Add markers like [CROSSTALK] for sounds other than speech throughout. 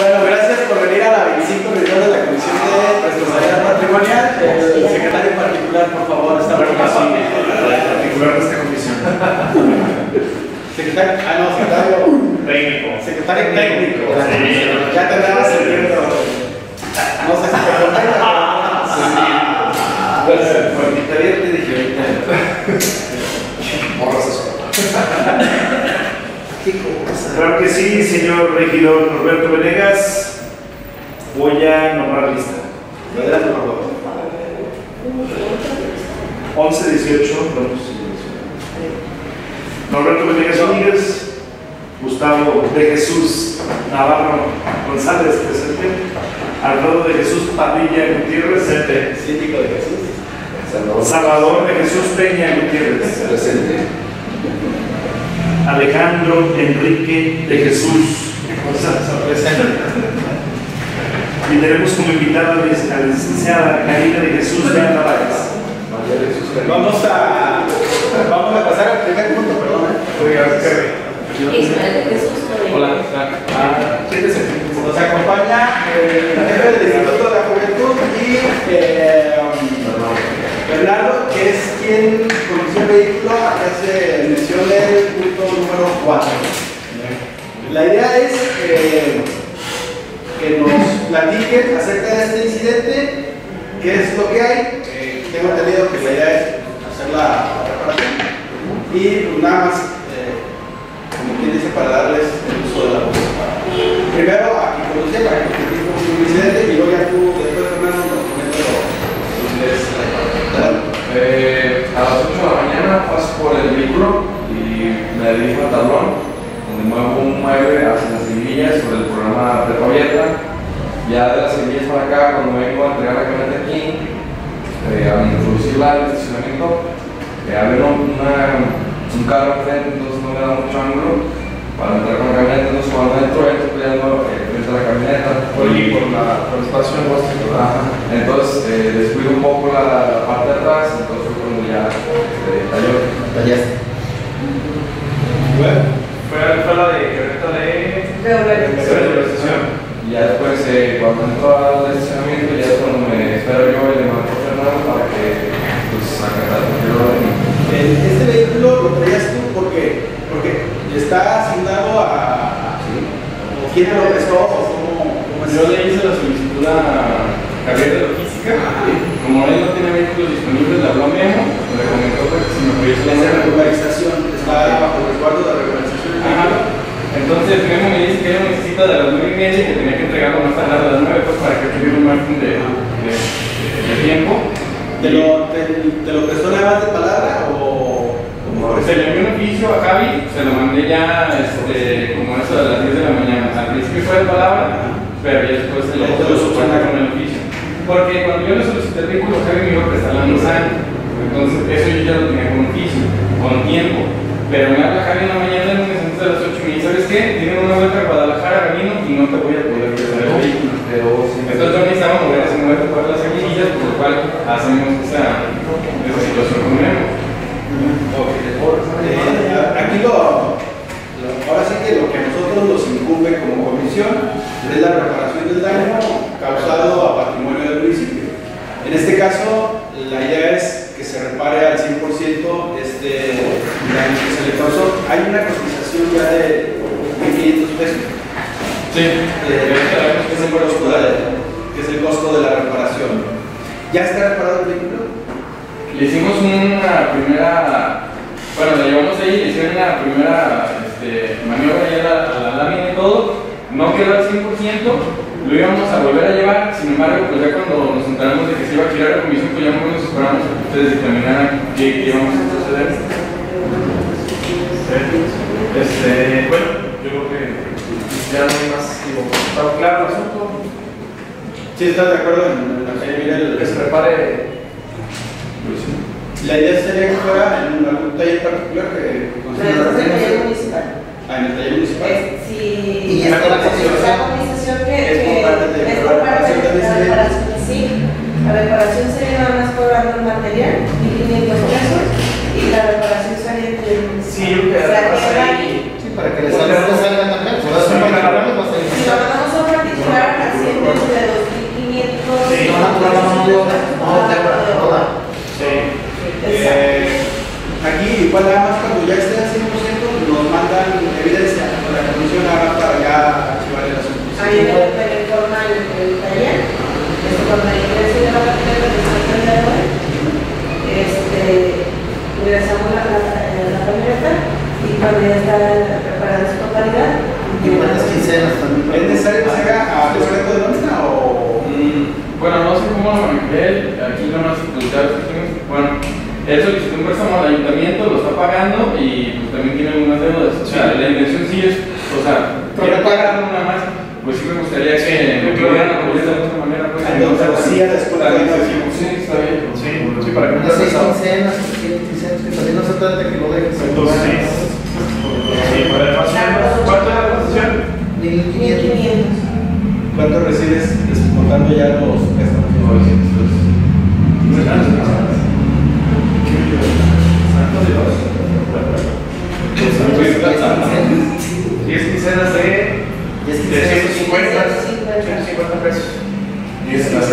Bueno, gracias por venir a la 25 reunión de la Comisión de Responsabilidad Patrimonial. El secretario en particular, por favor, está por sí, particular de esta comisión. Secretario, ah, no, secretario Técnico. Secretario técnico. Sí. Ya te andabas sirviendo. No sé si te conté. Porque todavía te dije ahorita. Morras eso. ¿Qué cosa? Claro que sí, señor regidor Norberto Venegas. Voy a nombrar lista. Adelante, por favor. 11, 18, vamos. Norberto Venegas Domínguez, Gustavo de Jesús Navarro González, presente. Alfredo de Jesús Padilla Gutiérrez, presente. Síndico de Jesús. Salvador de Jesús Peña Gutiérrez, Presente. Alejandro Enrique de Jesús. Y tenemos como invitada a la licenciada Karina de Jesús de Álvarez. Vamos a, vamos a pasar al primer punto, perdón. ¿eh? Ismael de Jesús. Ah, Nos acompaña el jefe del Instituto de la Juventud y eh, Bernardo, que es quien condució el vehículo, acá se menciona el punto número 4. La idea es que, nos platiquen acerca de este incidente, qué es lo que hay. Eh, tengo entendido que la idea es hacer la, reparación y pues nada más, eh, como quien dice, para darles el uso de la voz. Primero a quien conducía para que te un incidente y luego ya tú, después Fernando, nos comenta lo lo que es la Adelante. Eh, a las 8 de la mañana paso por el vehículo y me dirijo al tablón, donde muevo un mueble hacia las semillas sobre el programa de abierta. Ya de las semillas para acá, cuando vengo a entregar la camioneta aquí, eh, al introducirla al estacionamiento, eh, había un carro enfrente, entonces no me da mucho ángulo para entrar con la camioneta, entonces cuando entro, entro peleando eh, frente a la camioneta. Por, la, por el espacio en. Ajá. Entonces eh, descuido un poco la, la parte de atrás, entonces fue cuando ya este, cayó. Tallaste. Bueno, Fue, fue la de carreta de Regularización. Y ya después, eh, cuando entro al estacionamiento, ya es cuando me espero yo y le marco a Fernando para que pues acatar el orden. el- este vehículo lo traías tú porque, porque está asignado a. ¿O quién lo prestó? ¿O cómo? Yo le hice la solicitud a Javier de Logística. Como él no tiene vehículos disponibles, le habló a Memo. Le comentó que si me pudiese Esa hacer regularización está bajo resguardo de regularización. Ajá. Entonces Memo me dice que él necesita de las 9 y media y que tenía que entregarlo más tarde a las 9 pues, para que tuviera un margen de, de, de- de tiempo. ¿Te lo, te, te lo prestó nada más de palabra o.? Se le envió un oficio a Javi, se lo mandé ya este, como eso de las 10 de la mañana. Al principio fue de palabra, pero ya después se se lo suspende. con el oficio. Porque cuando yo le solicité el vehículo, Javi me iba a prestar la Nissan. Entonces, eso yo ya lo tenía con oficio, con tiempo. Pero me habla Javi en la mañana, lunes antes de las 8 y me dice, ¿sabes qué? Tienen una vuelta a Guadalajara, camino y no te voy a poder prestar el vehículo. Pero Entonces yo necesitaba mover ese mueble por las semillas, por lo cual hacemos esa, esa situación con Eh, aquí lo, lo- ahora sí que lo que a nosotros nos incumbe como comisión es la reparación del daño causado a patrimonio del municipio. En este caso, la idea es que se repare al 100% este daño que se le causó. Hay una cotización ya de 1.500 pesos, Sí, eh, que es el costo de la reparación. ¿Ya está reparado el vehículo? Le hicimos una primera, bueno, la llevamos ahí, le hicieron una primera este, maniobra ya a la, lámina y todo, no quedó al 100%, lo íbamos a volver a llevar, sin embargo, pues ya cuando nos enteramos de que se iba a girar la comisión, pues ya no nos esperamos a que ustedes dictaminaran qué, qué íbamos a proceder. Este, bueno, yo creo que ya no hay más. Digo, ¿Está claro el asunto? Sí, ¿estás de acuerdo en la que el- Que se prepare. La idea sería que fuera en algún taller particular que Pero es el taller municipal. Ah, en el taller municipal. Sí. Y es la que. Es por parte de la reparación. Sí. La reparación sería nada más cobrando el material, 1500 pesos, y la reparación sería entre. Sí, yo Sí, para que les salga también. Si lo mandamos a particular, asciende entre 2500. Igual nada más cuando ya esté al 100%, nos mandan evidencia para la comisión haga para ya archivar el asunto. Ahí me informa el el taller, este, cuando la iglesia de la cartera de Pedro de hoy, este, ingresamos la, la, la camioneta y cuando ya está preparada su totalidad, Y cuántas quincenas también. ¿Es necesario que se haga a decreto de nómina o...? Mm, Bueno, no sé cómo lo manejé aquí nomás pues ya bueno, él solicitó un préstamo al ayuntamiento, lo está pagando y pues también tiene algunas deudas. O sea, la intención sí es, o sea, quiere pagarlo nada más, pues sí me gustaría que me pudieran apoyar de otra manera. Pues, sí, después Sí, está bien. Sí, sí para que no se quincenas, quincenas, que también no se trata de que lo dejes. Entonces, sí, para el además, ¿cuánto era la concesión? 1500. ¿Cuánto recibes descontando ya los préstamos? 900. Santo Dios. 10 quincenas de 150 pesos. 10 quincenas.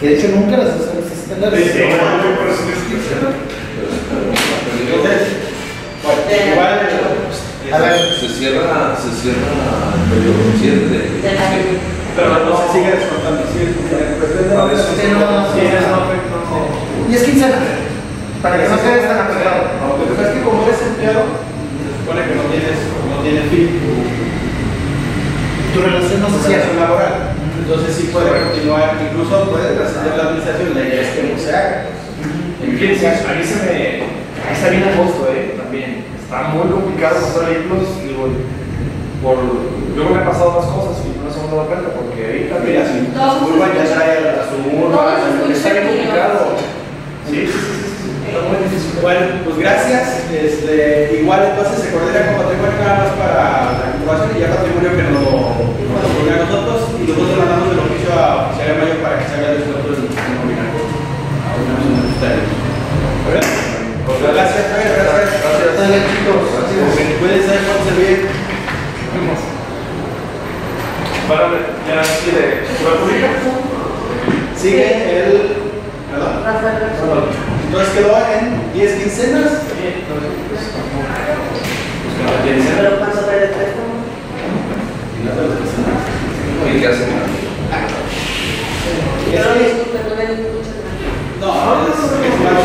Que de hecho nunca las dos existen. Las a ver. Se cierra, se cierra el periodo consciente. Pero no se sigue descontando, sigue descontando. Y es quincena. Para que no quedes tan apretado. Lo que pasa es que como eres empleado, se supone que no tienes, no tienes fin. Tu relación no se Asociación cierra. laboral. Entonces sí puede continuar, incluso puede trascender la administración, la idea es que no se haga. Y fíjense, a mí se me. Ahí está bien a costo, ¿eh? También. Está muy complicado comprar vehículos. Digo, por. Luego me han pasado más cosas y no se me han dado cuenta porque ahí Mira, también. si Todos Urban ya trae a su Urban, Está bien complicado. otros- Sí, sí, sí, Bueno, pues gracias. Este, igual entonces se coordina con patrimonio nada más para la incubación y ya patrimonio que nos lo a nosotros y nosotros mandamos el oficio a oficial mayor para que se haga el descuento del nominal. Pues gracias, Javier, gracias. Dale, chicos. Pueden ser por servir. Para ya sigue. Sigue el. ¿Perdón? Rafael. Entonces quedó en 10 quincenas. Pero cuando ve el préstamo, ¿Y qué no le muchas gracias. No, es, es más.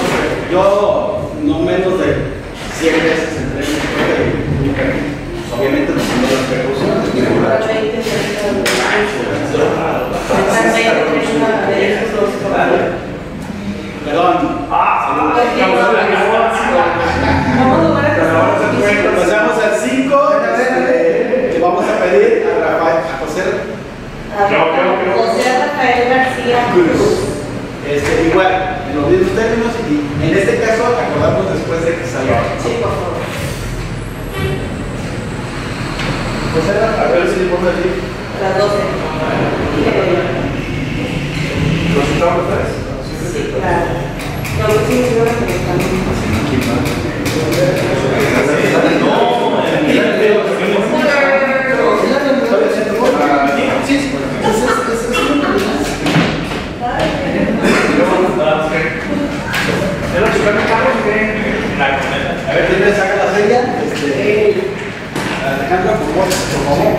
Yo no menos de 100 veces entré en pues, Obviamente no son las precauciones. Para 20, 30, 30, 30 vehículos. Perdón. Ah, Que Pasamos al 5. le vamos a pedir a Rafael, a José, José Rafael García Cruz. este, igual, en los mismos términos y en este caso acordamos después de que salga. Sí, por favor. José, ver si le puedo decir. Las 12. ¿Los citaron ustedes? Sí, claro. Pues. Este, por favor.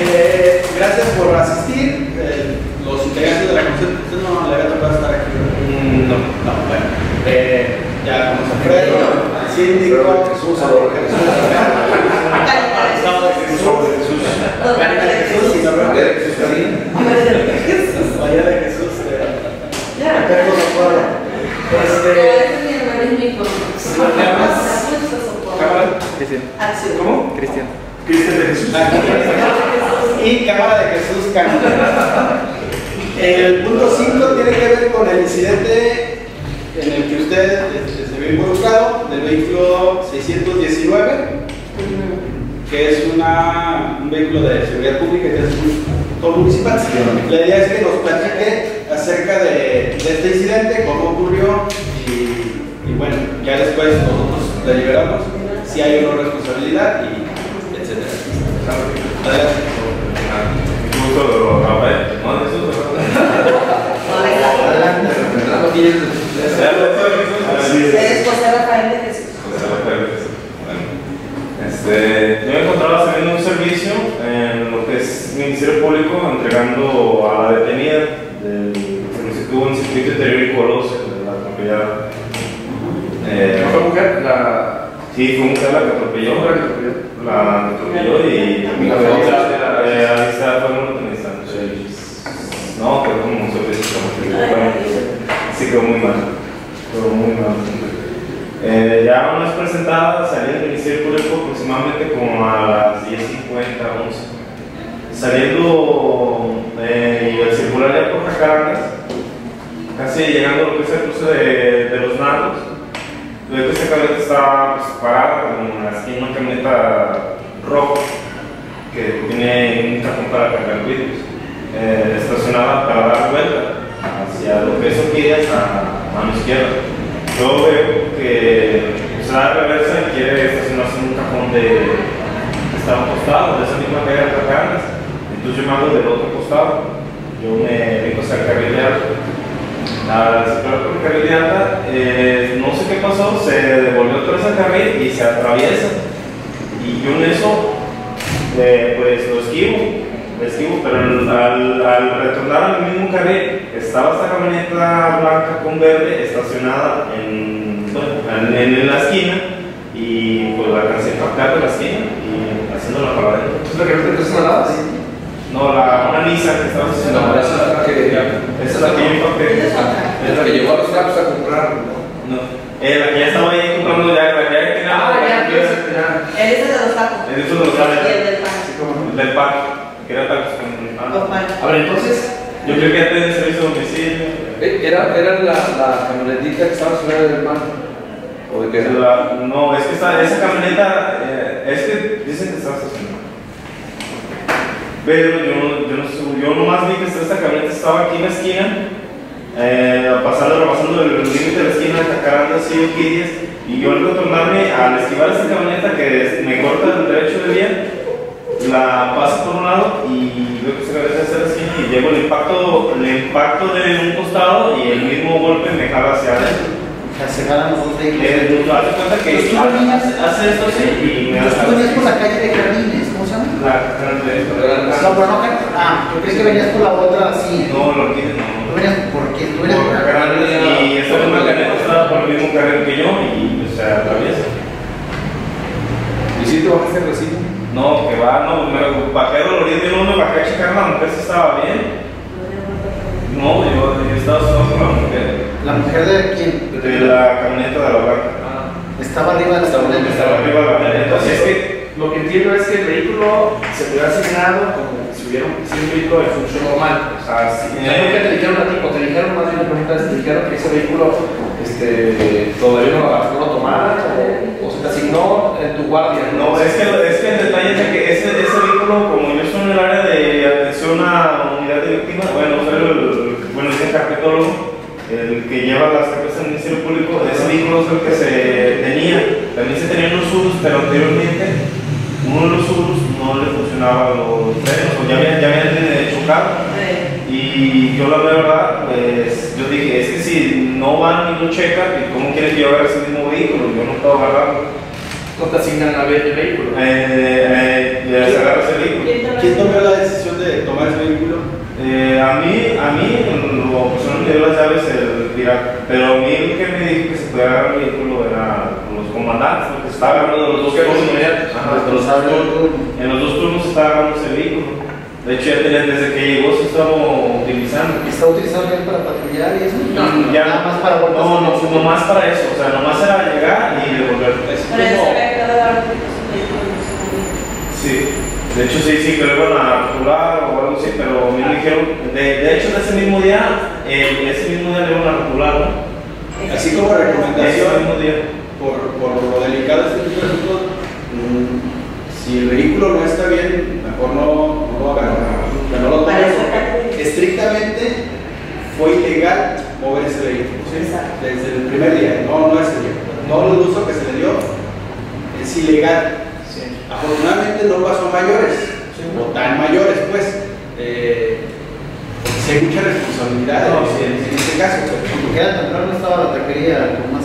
Eh, gracias por asistir. Integrantes de la comisión, usted no le había tocado estar aquí. No, no, bueno. Eh, ya con Alfredo, el síndico, Jesús, Salvador Jesús. Estamos de Jesús. María de Jesús y Norberto de Jesús Karim. María de Jesús. Ya. Pedro Socorro. Este, Acción. ¿Cómo? Cristian de Jesús. y Cámara de Jesús Cano. El punto 5 tiene que ver con el incidente en el que usted este, se vio involucrado del vehículo 619, que es una, un vehículo de seguridad pública que es un municipal. La idea es que nos platique acerca de, de este incidente, cómo ocurrió y, y bueno, ya después nosotros deliberamos si hay o no responsabilidad y etcétera. Adelante. aquí el... Este, yo me encontraba haciendo un servicio en lo que es Ministerio Público, entregando a la detenida del solicitud en circuito interior y Colosio, de la atropellada. Eh, fue mujer? La... Sí, fue mujer la que atropelló. La que atropelló. La atropelló y también la quedó muy mal, quedó muy mal. Eh, ya una vez presentada, salí del Ministerio Público aproximadamente como a las 10.50, 11. Saliendo eh, y al circular ya por Jacarandas, casi llegando a lo que es el cruce de, de los Nardos, que esta camioneta estaba pues, parada como una camioneta roja que tiene un cajón para cargar vidrios, eh, estacionada para dar vuelta hacia lo que es Orquídeas a mano izquierda. Yo veo que se da reversa y quiere estacionarse en un cajón de que está a un costado, de esa misma calle de Jacarandas. Entonces yo me hago del otro costado, yo me vengo hacia el carril de alto. Al circular por el carril de alta, eh, no sé qué pasó, se devolvió otra vez al carril y se atraviesa. Y yo en eso, eh, pues lo esquivo, pero al, al- al retornar al mismo carril, estaba esta camioneta blanca con verde estacionada en, bueno, en, en la esquina y pues la alcancé a impactar de la esquina y haciéndola para adentro. ¿Es la que no te tres toneladas? No, la, una Nissan que estaba No, estacionada. esa es la que, Esa es la que yo impacté. es la que llevó a los campos a comprar. No, eh, la que ya estaba ahí comprando ya, la que ya tenía Ah, ya, que ya- Él es el de los tacos. El de esos de los tacos. Y el del pan. Del que era tacos con Los. A ver, entonces. Yo creo que ya tiene servicio de domicilio. Eh, Era, era la, la camionetita que estaba sobre del pan. ¿O de qué era? La- no, es que esta, esa camioneta, eh, es que dicen que estaba estacionada. Pero yo, no- yo, no, sé, yo nomás vi que esta camioneta estaba aquí en la esquina, eh, pasando, rebasando el límite de la esquina Jacarandas y Orquídeas, y yo al retornarme, al esquivar esta camioneta que me corta el derecho de vía, la paso por un lado y veo que se cabeza la esquina y llevo el impacto, el impacto de un costado y el mismo golpe me jala hacia adentro. O sea, se ganan los dos vehículos. Eh, no, de cuenta que tú venías- hace, esto así y me hace tú venías por la calle de Jardines, ¿cómo se llama? La grande. No, pero no, ah, yo creí que venías por la otra así. No, lo Tú no. venías por qué, tú venías Por Jacarandas y esta misma camioneta estaba por el mismo carril que yo y se atraviesa. ¿Y si te bajaste el recibo? No, que va, no, me bajé dolorido, yo no me bajé a checar la mujer si estaba bien. No, yo, yo estaba solo con la mujer. ¿La mujer de quién? De la camioneta de la blanca. Estaba arriba de la camioneta. estaba arriba de la camioneta. Así es que Lo que entiendo es que el vehículo se te hubiera asignado como si hubiera un, si un vehículo de función normal. O sea, si, Sí. nunca te dijeron a ti, o te dijeron más bien la pregunta es, te dijeron que ese vehículo este, todavía no lo no lo tomaran o, o se te asignó en tu guardia. No, es que, es que el detalle es de que ese, ese vehículo, como yo estoy en el área de atención a unidad de víctimas, bueno, soy el, bueno, es el carpetólogo, el que lleva las carpetas del Ministerio Público, ese vehículo es el que se tenía. También se tenían los subs, pero anteriormente uno de los subs no le funcionaba los frenos, o ya habían, ya habían chocado. Eh, Y yo la verdad, pues yo dije, es que si no van y lo checan, ¿cómo quieren que yo agarre ese mismo vehículo? Yo no puedo agarrarlo. No te asignan a ver el vehículo. Eh, eh, ya se agarra ese vehículo. ¿quién tomó la decisión de tomar ese vehículo? Eh, a mí, a mí, en lo personal me dio las llaves el pirata, pero a mí el que me dijo que se podía agarrar el vehículo era comandantes, porque estaba agarrando de los dos Que los turnos. inmediatos. Ajá, de los dos turnos. En los dos turnos estaba agarrando ese vehículo. De hecho, ya tenía, desde que llegó se estaba utilizando. ¿Está utilizado bien para patrullar y eso? No, ya nada más para vueltas. No, no, no más para eso, o sea, nomás era llegar y devolver. Es Pero ese como- ve cada hora que es un vehículo no se mueve. Sí, de hecho sí, sí, que lo iban a rotular o algo así, pero a mí me dijeron, de, de hecho en ese mismo día, eh, ese mismo día le iban a rotular, ¿no? Así como Ese recomendación, mismo día. Por, por lo delicado de este tipo de asuntos, mm, si el vehículo no está bien, mejor no, no lo hagan, que no lo tomen, estrictamente fue ilegal mover ese vehículo, ¿sí? Desde el primer día, no, no es el todo el uso que se le dio es ilegal. Afortunadamente no pasó a mayores, o tan mayores pues, eh, porque sí hay mucha responsabilidad No, en, sí, en- sí. este caso. pues. Porque era temprano estaba la taquería con.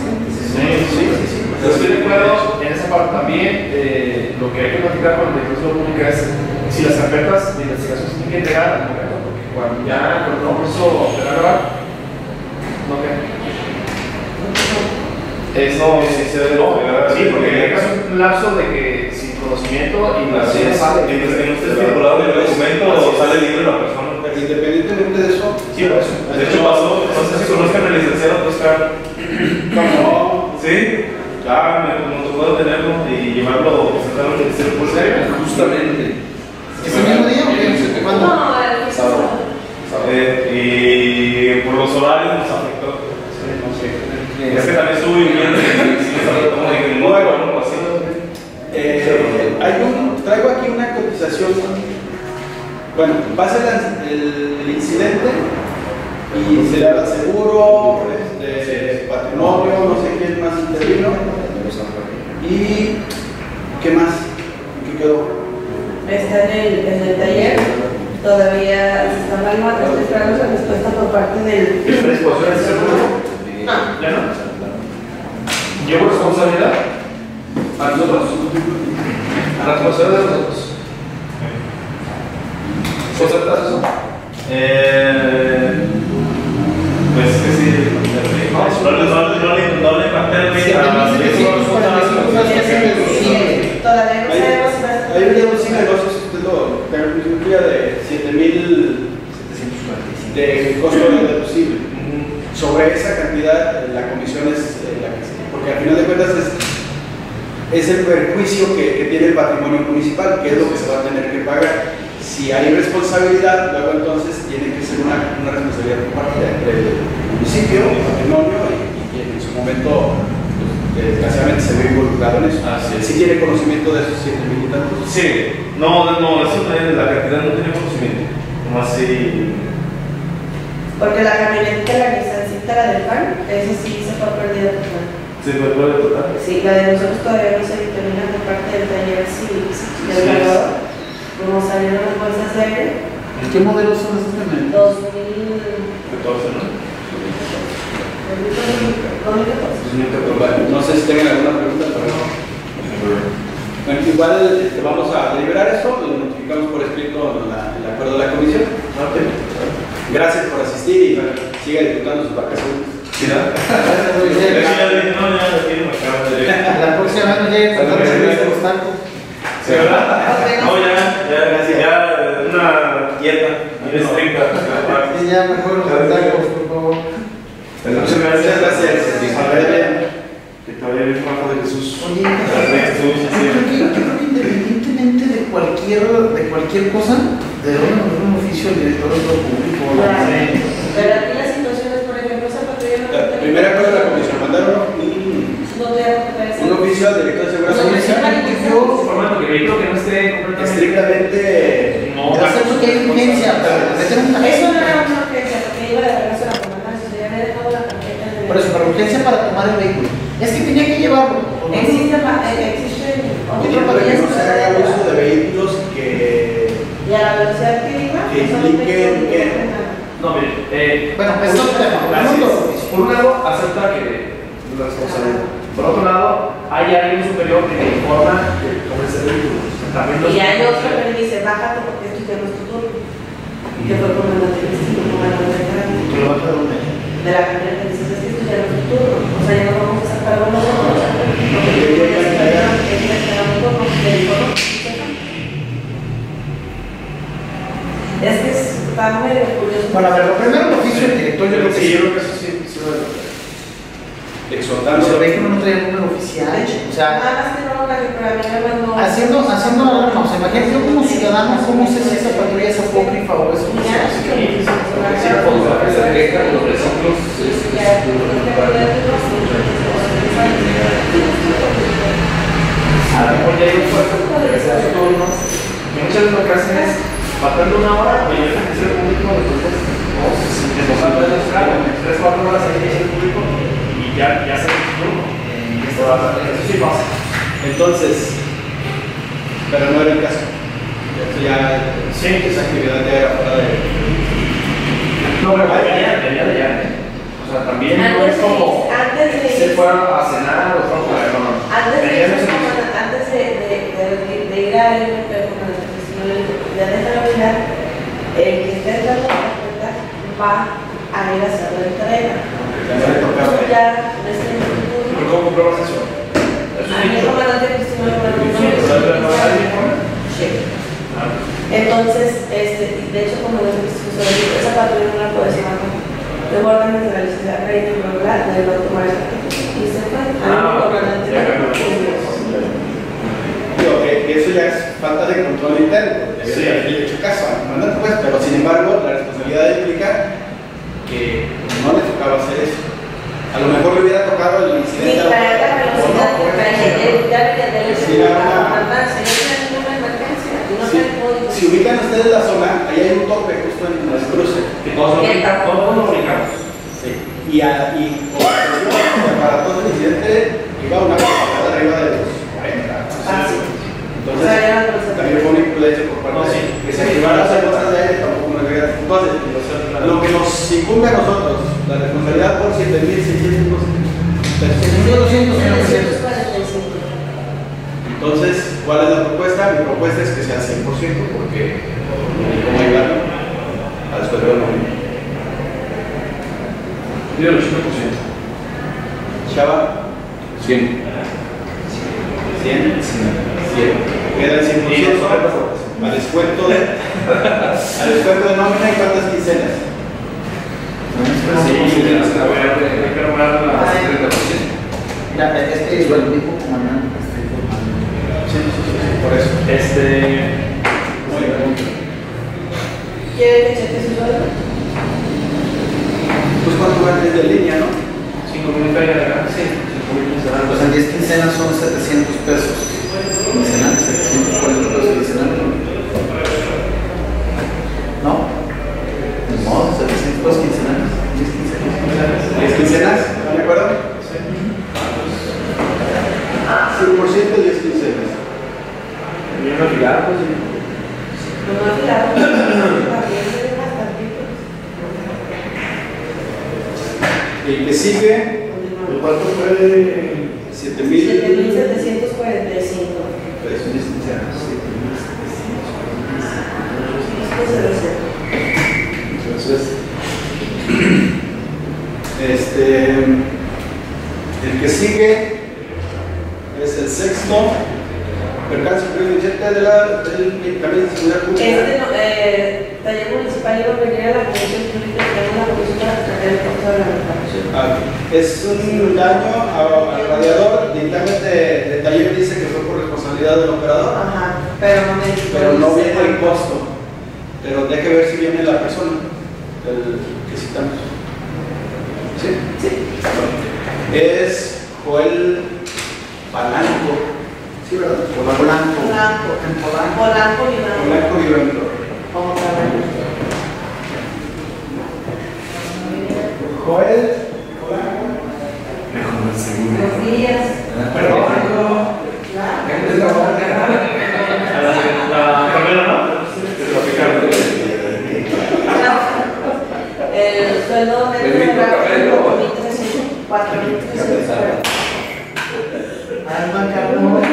Sí, sí, sí, sí. Yo estoy de acuerdo en esa parte también. eh, lo que hay que platicar con la Defensoría Pública es carpetas de investigación se tienen que entregar al momento, porque cuando ya cuando no proceso de grabar, no queda. Es, No, sí se debe sí, porque tengas un lapso de que sin conocimiento y la es, sale. mientras que no esté estipulado en el documento, sale libre la persona. Independientemente de eso, Sí, por eso. De hecho pasó, no sé si conozcan al licenciado Toscar. no, Sí, ya me, me tocó detenerlo y llevarlo presentarlo al Ministerio Público. Justamente. ¿Ese mismo día o qué? ¿Cuándo? No, el Sábado. Eh, y por los horarios nos afectó. Es que también estuve viviendo sí, dije, no, bueno, así. Eh, hay un, traigo aquí una cotización. Bueno, pasa el, el- el incidente y se le da seguro, este, patrimonio, no sé quién más intervino. ¿Y qué más? ¿Qué quedó? Está en el, en el taller, todavía se está evaluando, estoy esperando la respuesta por parte del... ¿Predisposición de seguro? No, ¿Ya no? ¿Llevo responsabilidad? ¿A nosotros? ¿A la responsabilidad de nosotros? ¿Aceptas eso? Eh, pues que sí, no, no, no, no, no le impacté a mí a 745 pesos que se deducible. todavía no Hay, sabemos hay un a de 7000 de costo de deducible. Sobre esa cantidad, la comisión es eh, la que se- porque al final de cuentas es, es el perjuicio que, que tiene el patrimonio municipal, que es lo que se va a tener que pagar. Si hay responsabilidad, luego entonces tiene que ser una, una responsabilidad compartida entre el municipio, el patrimonio y, y quien en su momento pues, desgraciadamente se ve involucrado en eso. Así es. Si tiene conocimiento de esos 7 mil y tantos. Sí, no, no, no, eso de la cantidad no tenía conocimiento. Como así. Porque la camioneta, la Nissancita, la del PAN, esa sí se fue perdida total. ¿Se fue el total? Sí, la de nosotros todavía no se determina por parte del taller si, si Sí. el valor, como salieron las bolsas de aire, ¿Qué modelos son estos camionetas? 2000, 14, ¿no? 2014. Bueno, no sé si tengan alguna pregunta, pero Bueno, igual este, vamos a deliberar eso, lo notificamos por escrito la- el acuerdo de la comisión. Gracias por asistir y bueno, siga disfrutando sus vacaciones. ¿Sí, no? [LAUGHS] La próxima vez no lleguen con. Ya, ya, ya, una dieta muy estricta. Y ya mejor los tacos, por favor. Muchas gracias. Gracias. Que te vaya bien, de Jesús. Oye, sí. creo que, independientemente de cualquier, de cualquier cosa, poner un oficio al director de todo público. Pero aquí las situaciones, por ejemplo, esa patrulla no La primera cosa de la comisión, mandaron un, un oficio al director de seguridad social yo- Informando que no esté completamente. estrictamente No, Ya sé que hay urgencia, pero meter un Eso no era una urgencia, porque iba de regreso a la había dejado la tarjeta Por eso, para urgencia para tomar el vehículo. Es que tenía que llevarlo. Existe, eh, existe otro Oye, para que no se haga uso de vehículos que Y a la velocidad que iba, Que no que- mire, eh, Bueno. Por un lado, acepta que la responsabilidad. Por otro lado, hay alguien superior que te informa de cómo es el vehículo. También los- Y hay otro que le dice, bájate porque esto ya no es tu turno. Fue el destino, el comandante del tránsito. ¿Que lo vas a dónde? de la camioneta y dices, es que esto ya no es tu turno. O sea, ya no vamos a hacer cargo nosotros. Porque tú ya estás esperando un turno, te digo, no. Es que está medio curioso. Bueno, a ver, lo primero el oficio del director, yo creo que Sí, yo creo que eso sí, lo. Exhortando. Se ve que no trae el número oficial. O sea, no, haciendo, haciendo la alarma. O sea, imagínate yo como ciudadano, ¿cómo sé si esa patrulla es apócrifa o es oficial? Sí, sí, A lo mejor ya hay un puesto que se hace turnos. Y muchas veces lo que hacen es, faltando una hora, y el servicio público, entonces, no, se desposando de la escala, tres, cuatro horas ahí en el público, ya, ya se eso sí pasa. Entonces, pero no era el caso. Esto ya, sí. esa actividad ya era fuera de. No, pero venía, venía de allá. O sea, también no es como se fueron a cenar o fueron a comer, no. Antes de, antes de, de, de, ir a él, pues, ya deja la vida, el que esté dando la cuenta va a ir a hacer la entrega. Entonces, este, de hecho, como esa patrulla no la puedes tomar de órdenes de la Reina y bla, de tomar Y se fue. Ah. Digo, que, eso ya es falta de control interno. Sí. Sí. Le he hecho caso al comandante, pues, pero sin embargo, la responsabilidad implica que no le tocaba hacer eso. A lo mejor le hubiera tocado el incidente. traer la o velocidad no, que pues, trae, sí, eh, ya le le Sí, le era a una- Si, ubican ustedes la zona, ahí hay un tope justo en el cruce. Que todos lo ubicamos, todos lo ubicamos. Sí. Y, a, y para todo el incidente iba una velocidad arriba de los 40. Ah, sí. Entonces, la también fue una influencia por parte No, sí. de que se activaran las cosas de aire, tampoco me. Entonces, lo que nos incumbe a nosotros, la responsabilidad por 7.600 pesos. 7.200, 745. Entonces, ¿cuál es la propuesta? Mi propuesta es que sea 100% porque cómo ayudarlo a después de la Yo el 80%. Chava, 100. 100. 100. Queda el 100%. Y los 40%. A descuento de, a descuento de nómina y cuántas quincenas. Sí, que ver, hay que nombrar la 30%. Mira, este es el mismo comandante que está informando. Sí, sí, sí, sí, por eso. Este. ¿Quiere que cheque su sueldo? Pues cuánto van desde línea, ¿no? 5 mil pesos acá. Sí, 5 mil pesos. Pues en 10 quincenas son 700 pesos. Quincenales, 740 pesos quincenales. ¿No? De modo, 700 pesos quincenales. 10 quincenas. ¿10 quincenas? ¿Están de acuerdo? 100% 10 quincenas. Uno afilado, pues. sí. No ve bastante. El que sigue, ¿cuánto fue? 7.000 7.745. pesos. Esto se lo sé. Entonces, este, el que sigue el sexto, percance preeminente de la, del medicamento de seguridad pública. Este no- eh, taller municipal iba a venir a la comisión pública y tengo una comisión para tratar el de la reparación. Ah, es un daño al radiador, dictamen de, de taller dice que fue por responsabilidad del operador, Ajá, pero no me pero no viene el costo, pero hay que ver si viene la persona del que citamos. ¿Sí? Sí. Es Joel Palanco. Sí, ¿verdad? Polanco. Polanco. En Polanco. Joel Polanco. Buenos días. Perdón. La primera, ¿no? El sueldo de El mismo café, ¿no? 4.300. Alma.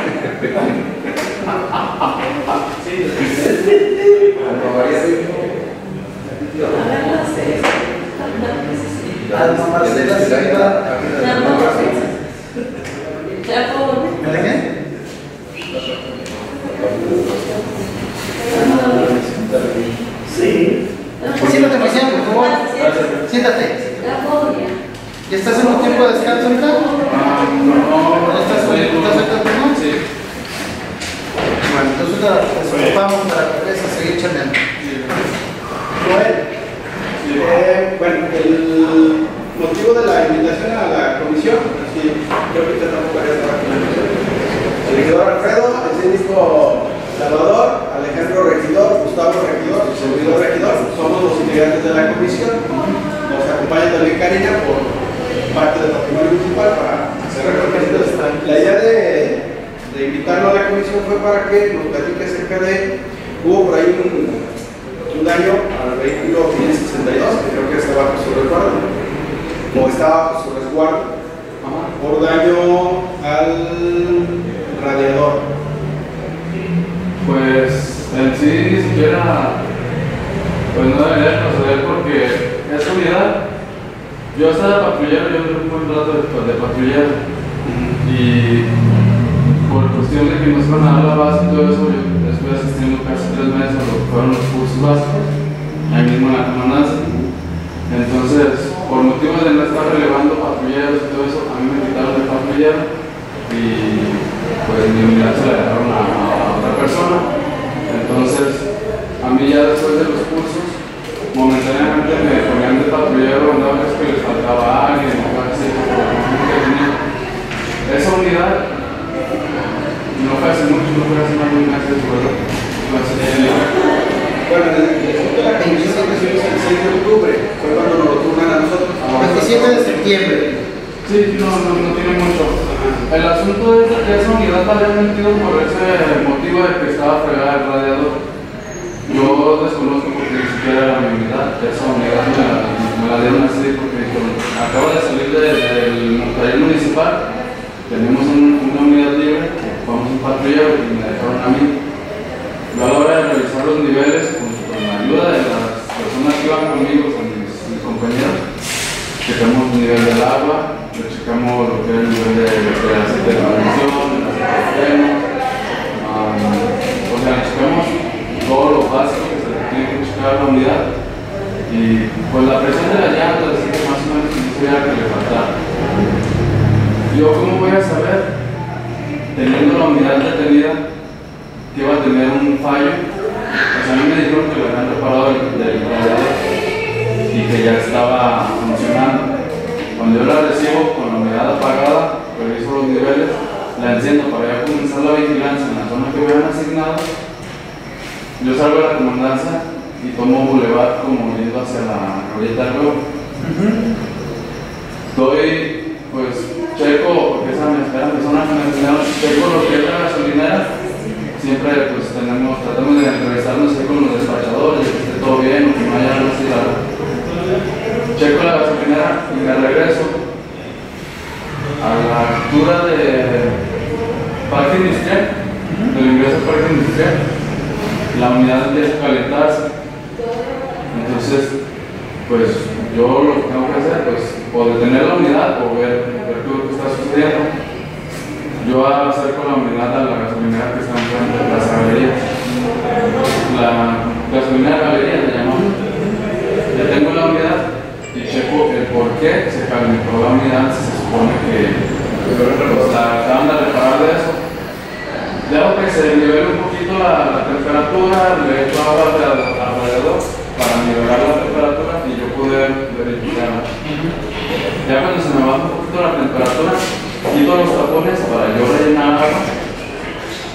Alma Marcela Silva. Ya puedo. ¿Me la qué? Sí. Siéntate, Marciano, por favor. Siéntate. Ya puedo ya. ¿Ya estás en un tiempo de descanso ahorita? ¿No estás no? Sí. Bueno, entonces la desocupamos para que seguir chambeando. Joel. Eh, bueno, el motivo de la invitación a la comisión, así, creo que usted tampoco había aquí en la comisión. El regidor Alfredo, el síndico Salvador, Alejandro Regidor, Gustavo Regidor, su servidor Regidor, somos los integrantes de la comisión. Nos acompaña también Karina por parte del patrimonio municipal para hacer reconocimientos. La idea de, de invitarlo a la comisión fue para que nos platique acerca de, hubo por ahí un, un daño al vehículo 562, que creo que está bajo su resguardo, o está bajo su resguardo, por daño al radiador. Pues en sí ni siquiera, pues no debería proceder porque esa unidad, yo estaba patrullero, yo tuve un buen rato de, de patrullero. Y por cuestión de que nos iban a dar la base y todo eso, yo estuve asistiendo casi tres meses a lo que fueron los cursos básicos, ahí mismo en la comandancia. Entonces, por motivos de no estar relevando patrulleros y todo eso, a mí me quitaron de patrullero y pues mi unidad se la dejaron a, otra persona. Entonces, a mí ya después de los cursos, momentáneamente me ponían de patrullero, andaba que les faltaba alguien o algo así, tenía. Esa unidad no fue hace mucho, no fue hace más de un mes, ¿verdad? Fue hace Bueno, el el punto de la comisión que recibimos el 6 de octubre fue cuando nos lo turnan a nosotros. 27 de septiembre. Sí, no, no, no tiene mucho. El asunto es de que esa unidad había metido por ese motivo de que estaba fregada el radiador. Yo desconozco porque ni siquiera era mi unidad. Esa unidad me la, me la dieron así porque dijeron, acabo de salir de- del taller municipal, tenemos un- una unidad libre, y me dejaron a mí. Yo a la hora de revisar los niveles, con, la ayuda de las personas que iban conmigo, con mis, compañeros, checamos el nivel del agua, checamos lo que es el nivel de, de aceite de transmisión, el aceite de freno, o sea, checamos todo lo básico que se tiene que checar la unidad y pues la presión de las llantas, así que más o menos que le faltaba. Yo cómo voy a saber, teniendo la unidad detenida, que iba a tener un fallo, pues a mí me dijeron que lo habían reparado del, del y que ya estaba funcionando. Cuando yo la recibo con la unidad apagada, reviso los niveles, la enciendo para ya comenzar la vigilancia en la zona que me han asignado. Yo salgo de la comandancia y tomo un bulevar como yendo hacia la Glorieta del Huevo. Doy, pues, checo, porque esa me espera mi zona que me enseñaron, checo lo que es la gasolinera. Siempre, pues, tenemos, tratamos de entrevistarnos con los despachadores, que esté todo bien, o que no haya algo así raro. Checo la gasolinera y me regreso a la altura de Parque Industrial, del ingreso al Parque Industrial. La unidad a calentarse. Entonces, pues yo lo que tengo que hacer, pues, o detener la unidad o ver, ver qué es lo que está sucediendo. Yo acerco la unidad a la gasolinera que está enfrente de las galerías. La gasolinera galería le llamamos. Detengo la unidad y checo el por qué se calentó la unidad si se supone que la acaban de reparar de eso. Dejo que se nivele un poquito la, temperatura, le echo agua de- alrededor para nivelar la temperatura y yo pude verificarla. Ya cuando se me baja un poquito la temperatura, quito los tapones para yo rellenar agua.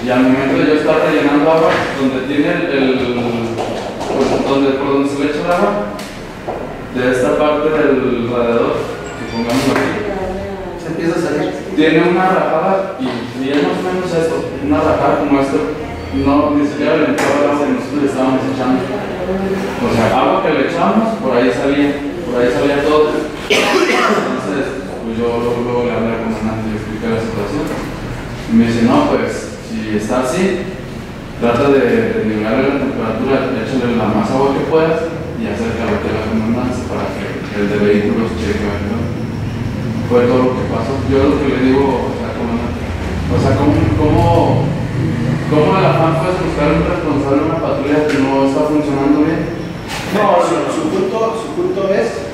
Y al momento de yo estar rellenando agua, donde tiene el, el- pues, donde, por donde se le echa el agua, de esta parte del radiador, supongamos aquí, Se empieza a salir. tiene una rajada y, y es más o menos esto, una rajada como esto, no, ni siquiera le entraba el agua que nosotros le estábamos echando. O sea, agua que le echamos, por ahí salía, por ahí salía todo. Entonces, pues yo luego le hablé al comandante y le expliqué la situación. Y me dice, no, pues, si está así, trata de, de la temperatura, échale la más agua que puedas y acércalo a la comandancia para que el de vehículos cheque, ¿verdad? fue todo lo que pasó. Yo lo que le digo, o sea, como, o sea, ¿cómo, cómo, cómo el afán buscar un responsable de una patrulla que no está funcionando bien? No, su, su punto, su punto es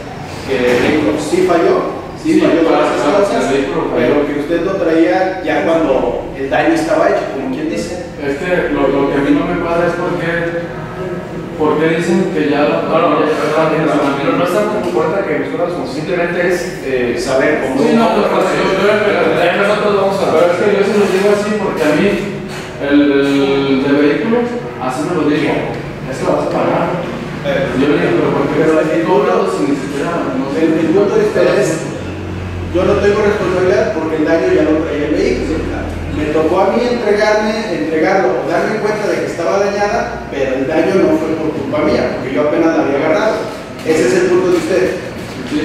que sí falló, sí, Sí, falló para saber cosas, vehículo pero que usted lo traía ya cuando el daño estaba hecho, como quien dice. Es que lo, lo que a mí no me cuadra es porque, porque dicen que ya la No, ya pero están con cuenta que nosotros como simplemente es eh, saber cómo Sí, no, pues, pues, yo, ya nosotros vamos a Pero es que yo se lo digo así porque a mí, el, el de vehículos, así me lo dijo, es que lo vas a pagar. Yo le digo, pero ¿por qué Pero el cobrando punto- si ni siquiera no sé? El, el punto de ustedes, yo no tengo responsabilidad porque el daño ya lo traía el vehículo. Me tocó a mí entregarme, entregarlo, o darme cuenta de que estaba dañada, pero el daño no fue por culpa mía, porque yo apenas la había agarrado. Ese es el punto de ustedes. Sí,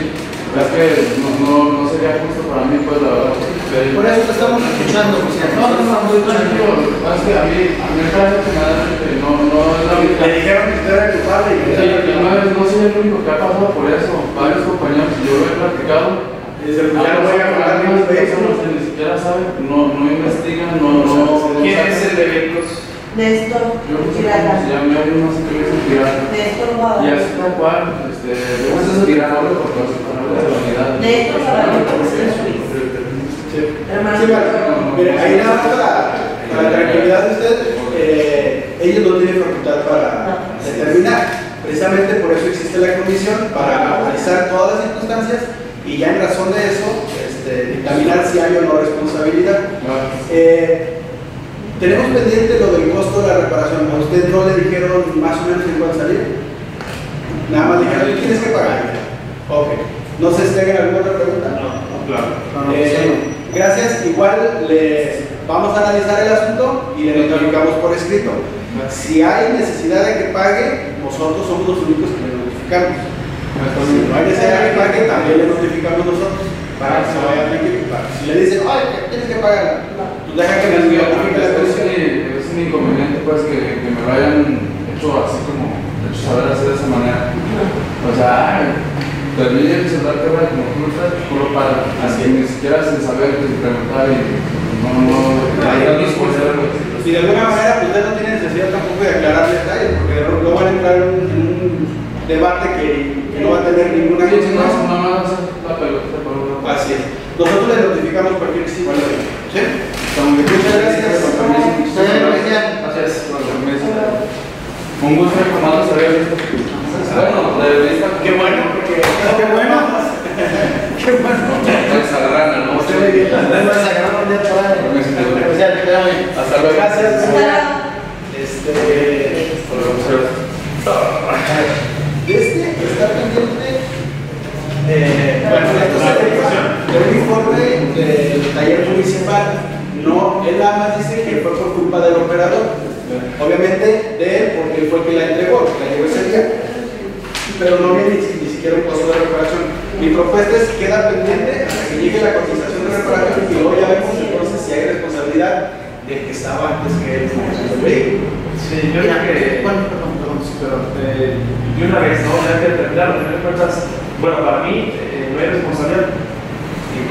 es que no, no, no sería justo para mí, pues la verdad. Por eso te estamos escuchando, José. No, no, no, estoy tranquilo. Es que a mí, a mí me parece que me da que no, no es la única le dijeron que usted era el culpable y O sea, yo- yo no, no soy el único que ha pasado por eso. Varios compañeros, yo lo he platicado. Dice, ya no voy a pagar ni siquiera saben, no, no investigan, no, no. ¿Quién no es el de vehículos? Néstor, Yo no sé cómo se Pirata. llama, yo no sé qué es pirata. Néstor Y Guadalupe. así tal cual, este, luego es responsable por cosas para la humanidad. Néstor Guadalupe. Sí. Hermano. Sí, bueno, mire, ahí nada más para, la tranquilidad de usted, eh, ellos no tienen facultad para determinar. Precisamente por eso existe la comisión, para analizar todas las circunstancias y ya en razón de eso, este, dictaminar si hay o no responsabilidad. Eh, tenemos pendiente lo del costo de la reparación. ¿A usted no le dijeron más o menos en cuánto salir? Nada más dijeron, tienes que pagar. Ok. ¿No se estén alguna otra pregunta? No, claro. Eh, gracias. Igual le vamos a analizar el asunto y le notificamos por escrito. Si hay necesidad de que pague, nosotros somos los únicos que le notificamos. Si no hay necesidad de que también le notificamos nosotros para que se vaya a que pagar. Si le dicen, ay, tienes que pagar, pues deja que notifique la Es mi inconveniente pues que, que me lo hayan hecho así como hecho saber hacer de esa manera. O sea, ay, terminé el celular que va como fruta, puro para así ni siquiera sin saber sin preguntar y no, no, y Si de alguna manera pues, usted no tiene necesidad tampoco de aclarar detalles, porque no, no van a entrar en un, en un debate que, que no va a tener ninguna Sí, sí, no, no, la. Así es. Nosotros le notificamos cualquier situación. ¿Sí? Muchas gracias. Un gusto informado saber esto. Bueno, vista. Qué bueno, porque qué bueno. [LAUGHS] Qué bueno. Rana, ¿no? Muy bien. Hasta luego. Gracias. Hasta luego. Este. Este está pendiente. Eh, bueno, esto se deriva del informe municipal. No, él nada más dice que fue por culpa del operador. Obviamente de él, porque él fue el que la entregó, la llevó ese día. Pero no viene ni, ni siquiera un costo de reparación. Mi propuesta es queda pendiente hasta que llegue la cotización de reparación y luego ya vemos entonces si hay responsabilidad del que estaba antes que él. Sí, yo creo que. Bueno, perdón, perdón. Pero eh, de una vez, ¿no? Ya que terminar, de cuentas, bueno, para mí eh, no hay responsabilidad.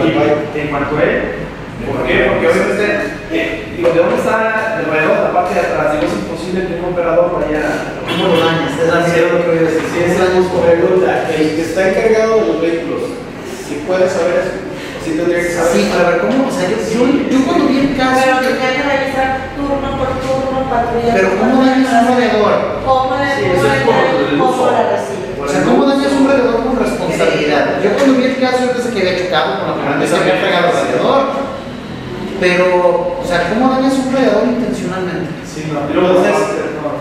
Él. En cuanto a él. ¿Por qué? Porque obviamente, eh, digo, ¿de dónde está alrededor, la parte de atrás? Digo, es imposible que un operador vaya. ¿Cómo lo dañas? Es la mierda lo que voy a decir. Si es la pregunta, el que está encargado de los vehículos, si puede saber eso, si tendría que saber. Sí, a ver, ¿cómo? O sea, yo, yo, yo cuando vi el caso. Pero tenía que revisar turno por turno, patrulla. Pero por ¿cómo dañas un radiador? ¿Cómo Sí, por el la recibe? O sea, ¿cómo dañas un con responsabilidad? Yo cuando vi el caso, yo pensé que había chocado con la primera vez que había pegado el radiador. Pero, o sea, ¿cómo dañas un radiador intencionalmente? Sí, no. Entonces,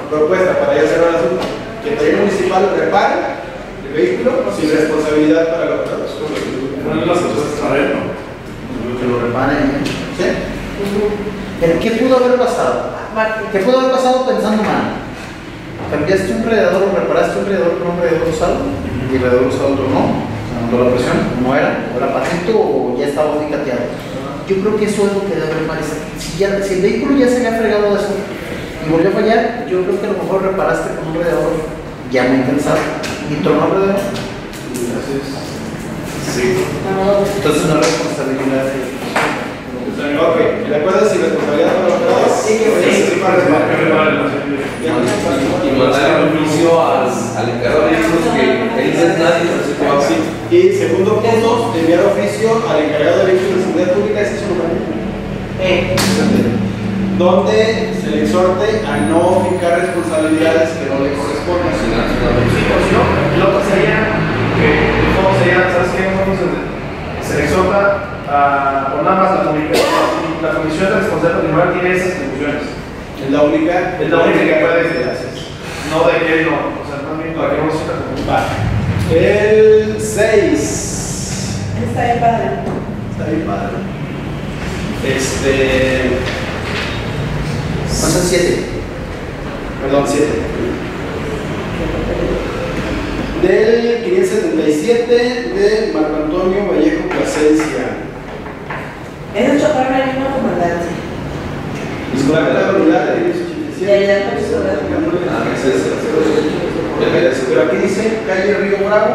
propuesta para ya cerrar el asunto, que el taller municipal repare el vehículo sin responsabilidad para el operador. Bueno, las cosas a ver, ¿no? Que lo reparen. ¿Sí? ¿Pero qué pudo haber pasado? ¿Qué pudo haber pasado pensando mal? ¿Cambiaste un radiador o reparaste un radiador con un radiador usado? Y el radiador usado otro no. Se mandó la presión, como era, o era patito o ya estaba muy cateado. Yo creo que eso es lo que debe mal. Si, ya, si el vehículo ya se había fregado de eso y volvió a fallar, yo creo que a lo mejor reparaste con un radiador ya muy cansado y tronó el radiador. Sí. Entonces no es responsabilidad Ok, ¿de acuerdo? Sin responsabilidad para el operador. Sí, sí, para. Y mandar el oficio al, al encargado de que no es nadie, pero se. Y segundo punto, enviar oficio al encargado de vehículos de seguridad pública, ese es un Eh, donde se le exhorte a no fijar responsabilidades que no le corresponden. Sí, no, el otro sería que el fondo sería, ¿sabes qué? Se, se le exhorta a, por nada más la comunicación, la comisión de responsabilidad patrimonial tiene esas atribuciones. Es la única. Es la única que puede hacer. No de que no, o sea, bien para que no se. El 6. está bien padre. Está bien padre. Este. ¿Cuántos siete? Perdón, 7. Del 577 de Marco Antonio Vallejo Plasencia. Es chocar la misma comandancia. Disculpa la unidad de Y ahí la persona. Ah, ese es- Bravo,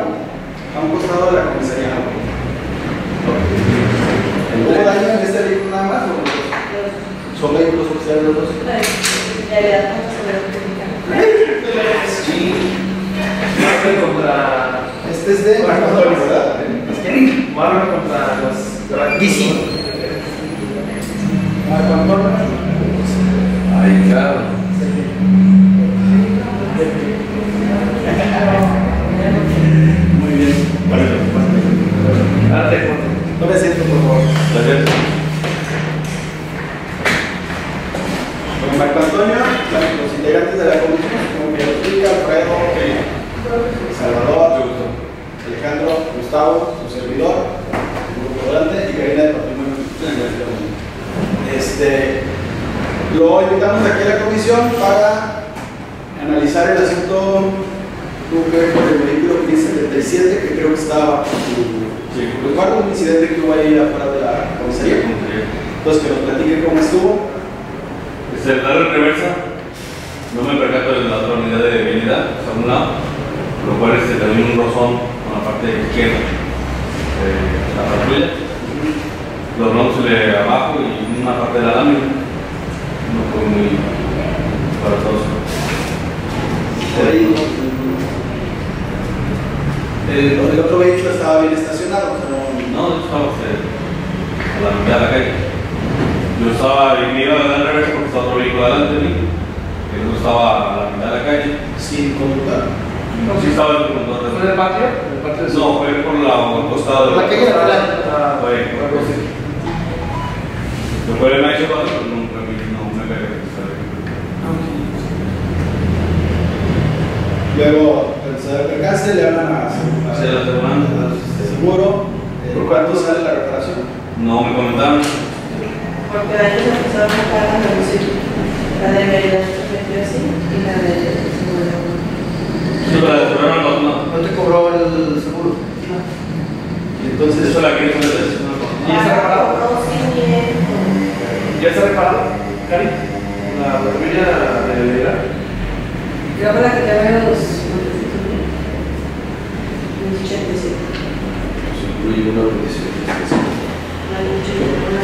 a un costado de la comisaría. ¿Hubo daño en este vehículo nada más? o ¿Son vehículos oficiales los dos? Contra. Este es de Marco Antonio, ¿verdad? Marvel contra los. DC. Marco Antonio. Ay, claro. Muy bien. Cuenta. No me siento, por favor. Con Marco Antonio, los integrantes de la comisión, como Miguel Alfredo, Salvador, Alejandro, Gustavo, su servidor, Grupo Volante y Karina de Patrimonio. Este, lo invitamos aquí a la comisión para analizar el asunto por el vehículo 1577, que creo que estaba bajo su recuerdo, un incidente que hubo ahí afuera de la comisaría. Entonces, que nos platique cómo estuvo. Este, el en reversa, no me percato de la otra unidad de vialidad, a un lado, lo cual este, también un rozón con la parte izquierda de la patrulla. Los de abajo y una parte de la lámina. No fue muy. Por ahí, el, el otro vehículo estaba bien estacionado, No, yo estaba este, a la mitad de la calle. Yo estaba, y me iba a dar el reversa porque estaba otro vehículo delante de mí. Yo estaba a la mitad de la calle. sin conductor. Sí estaba en el conductor. ¿Fue en el patio? ¿En el patio de su- No, fue por la, al costado de La calle la. Ah, Fue. Después me ha hecho nunca me, no me pegué. Luego, al saber percance, le hablan a, a, aseguranza. a seguro. Eh, ¿Por cuánto sale la reparación? No me comentaron. Porque ahí se empezaron a pagar la música. La de Mérida se así y la de Seguro. Sí, pero la aseguranza no, no. ¿No te cobró el seguro? Entonces, eso la poner de ¿Y ya está reparado? Conocimiento. ¿Ya está reparado, Cari? La familia de Vera. Yo la que te veo los. Los 87. Se incluye una. La lucha una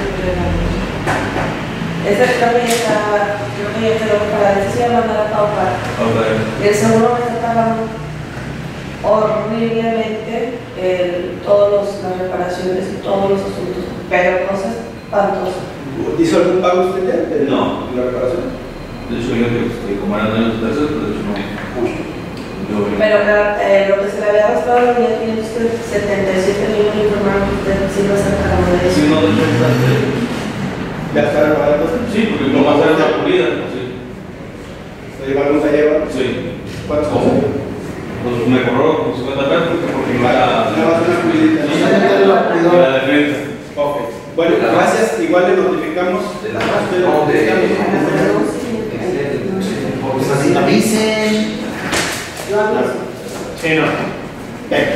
Esa creo que ya está, creo que ya quedó para esa se llama la paupa. Y el seguro me está horriblemente el- todas las reparaciones y todos los asuntos, pero cosas espantosas. ¿Hizo algún pago usted ya de No. la reparación? De hecho, yo que como eran años terceros, pues de hecho no. Yo, Pero eh, lo que se le había gastado había 577 mil y informaron que usted sí lo sacaron de Sí, eso. no, de hecho, ¿Ya está entonces? sí, porque no va a ser la pulida, sí. ¿Se lleva algún taller? Sí. ¿Cuántos ¿Cómo? Pues me cobró como 50 pesos porque porque me Nada la. Sí, ¿no? la defensa. Ok. Bueno, gracias. Igual le notificamos. De la de- notificamos. Pues así avisen. Yo aviso. Sí, no. Bien.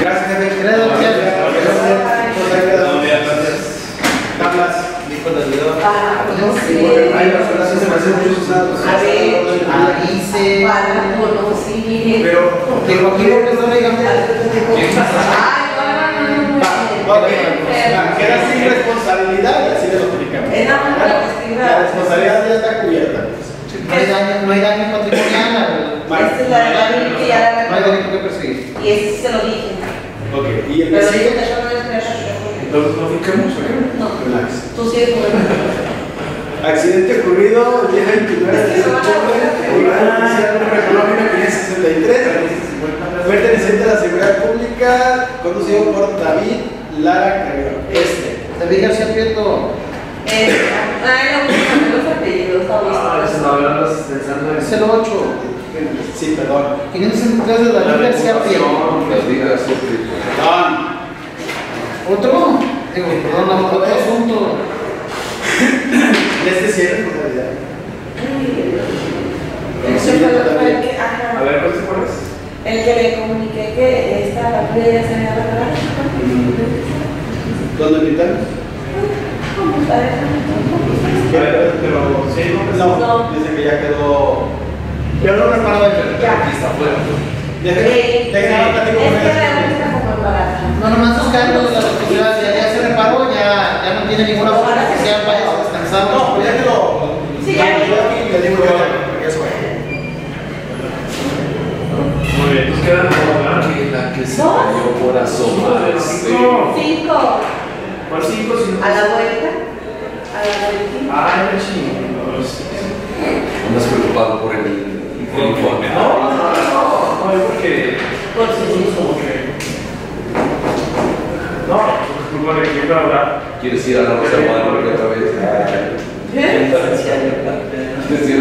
Gracias, jefe. Gracias. Gracias. No, ya, gracias. Tablas. Para Ay, las horas sí se me hacen muy usados. A ver. Avisen. Para conocimiento. Pero, Que Joaquín López no diga ok, va, queda sin responsabilidad y así le notificamos. Es nada más para investigar. La responsabilidad ya está cubierta. No hay daño, no hay daño patrimonial. Esta es la de la ley que ya la No hay delito que perseguir. Y ese sí se lo dije. Ok, y Pero que yo no Entonces, ¿no Relax. tú Accidente ocurrido el día 29 de septiembre a la número económica 563. Perteneciente a la seguridad pública, conducido por David Lara Carrero. Este. David García Prieto. Eh, ay, no, no, los apellidos, está Ah, pensando en Es el 8. Sí, perdón. 563 de David García Prieto. Perdón, otro asunto. este. Ah, A ver, ¿cuál? El que le comuniqué que esta la playa se me atrás. ¿Dónde invitaron? Pero, ¿sí? No. Dice que ya quedó. Yo no reparo el aquí está afuera. Dejen, dejen, dejen, dejen, dejen, dejen, dejen, dejen, ya, no tiene ninguna forma que sea. No, ya que lo. Sí, ya. Muy bien, tú quedas con la que se cayó por asomar. Cinco. Cinco. ¿Cuál cinco? A la vuelta. A la vuelta. Ay, ah, me chingo. Andas preocupado por el informe. No, no, no. No, porque. Por si sí, como que supone que ¿Quieres ir a la Rosa Guadalupe otra vez? ¿Eh? ¿Quieres ir?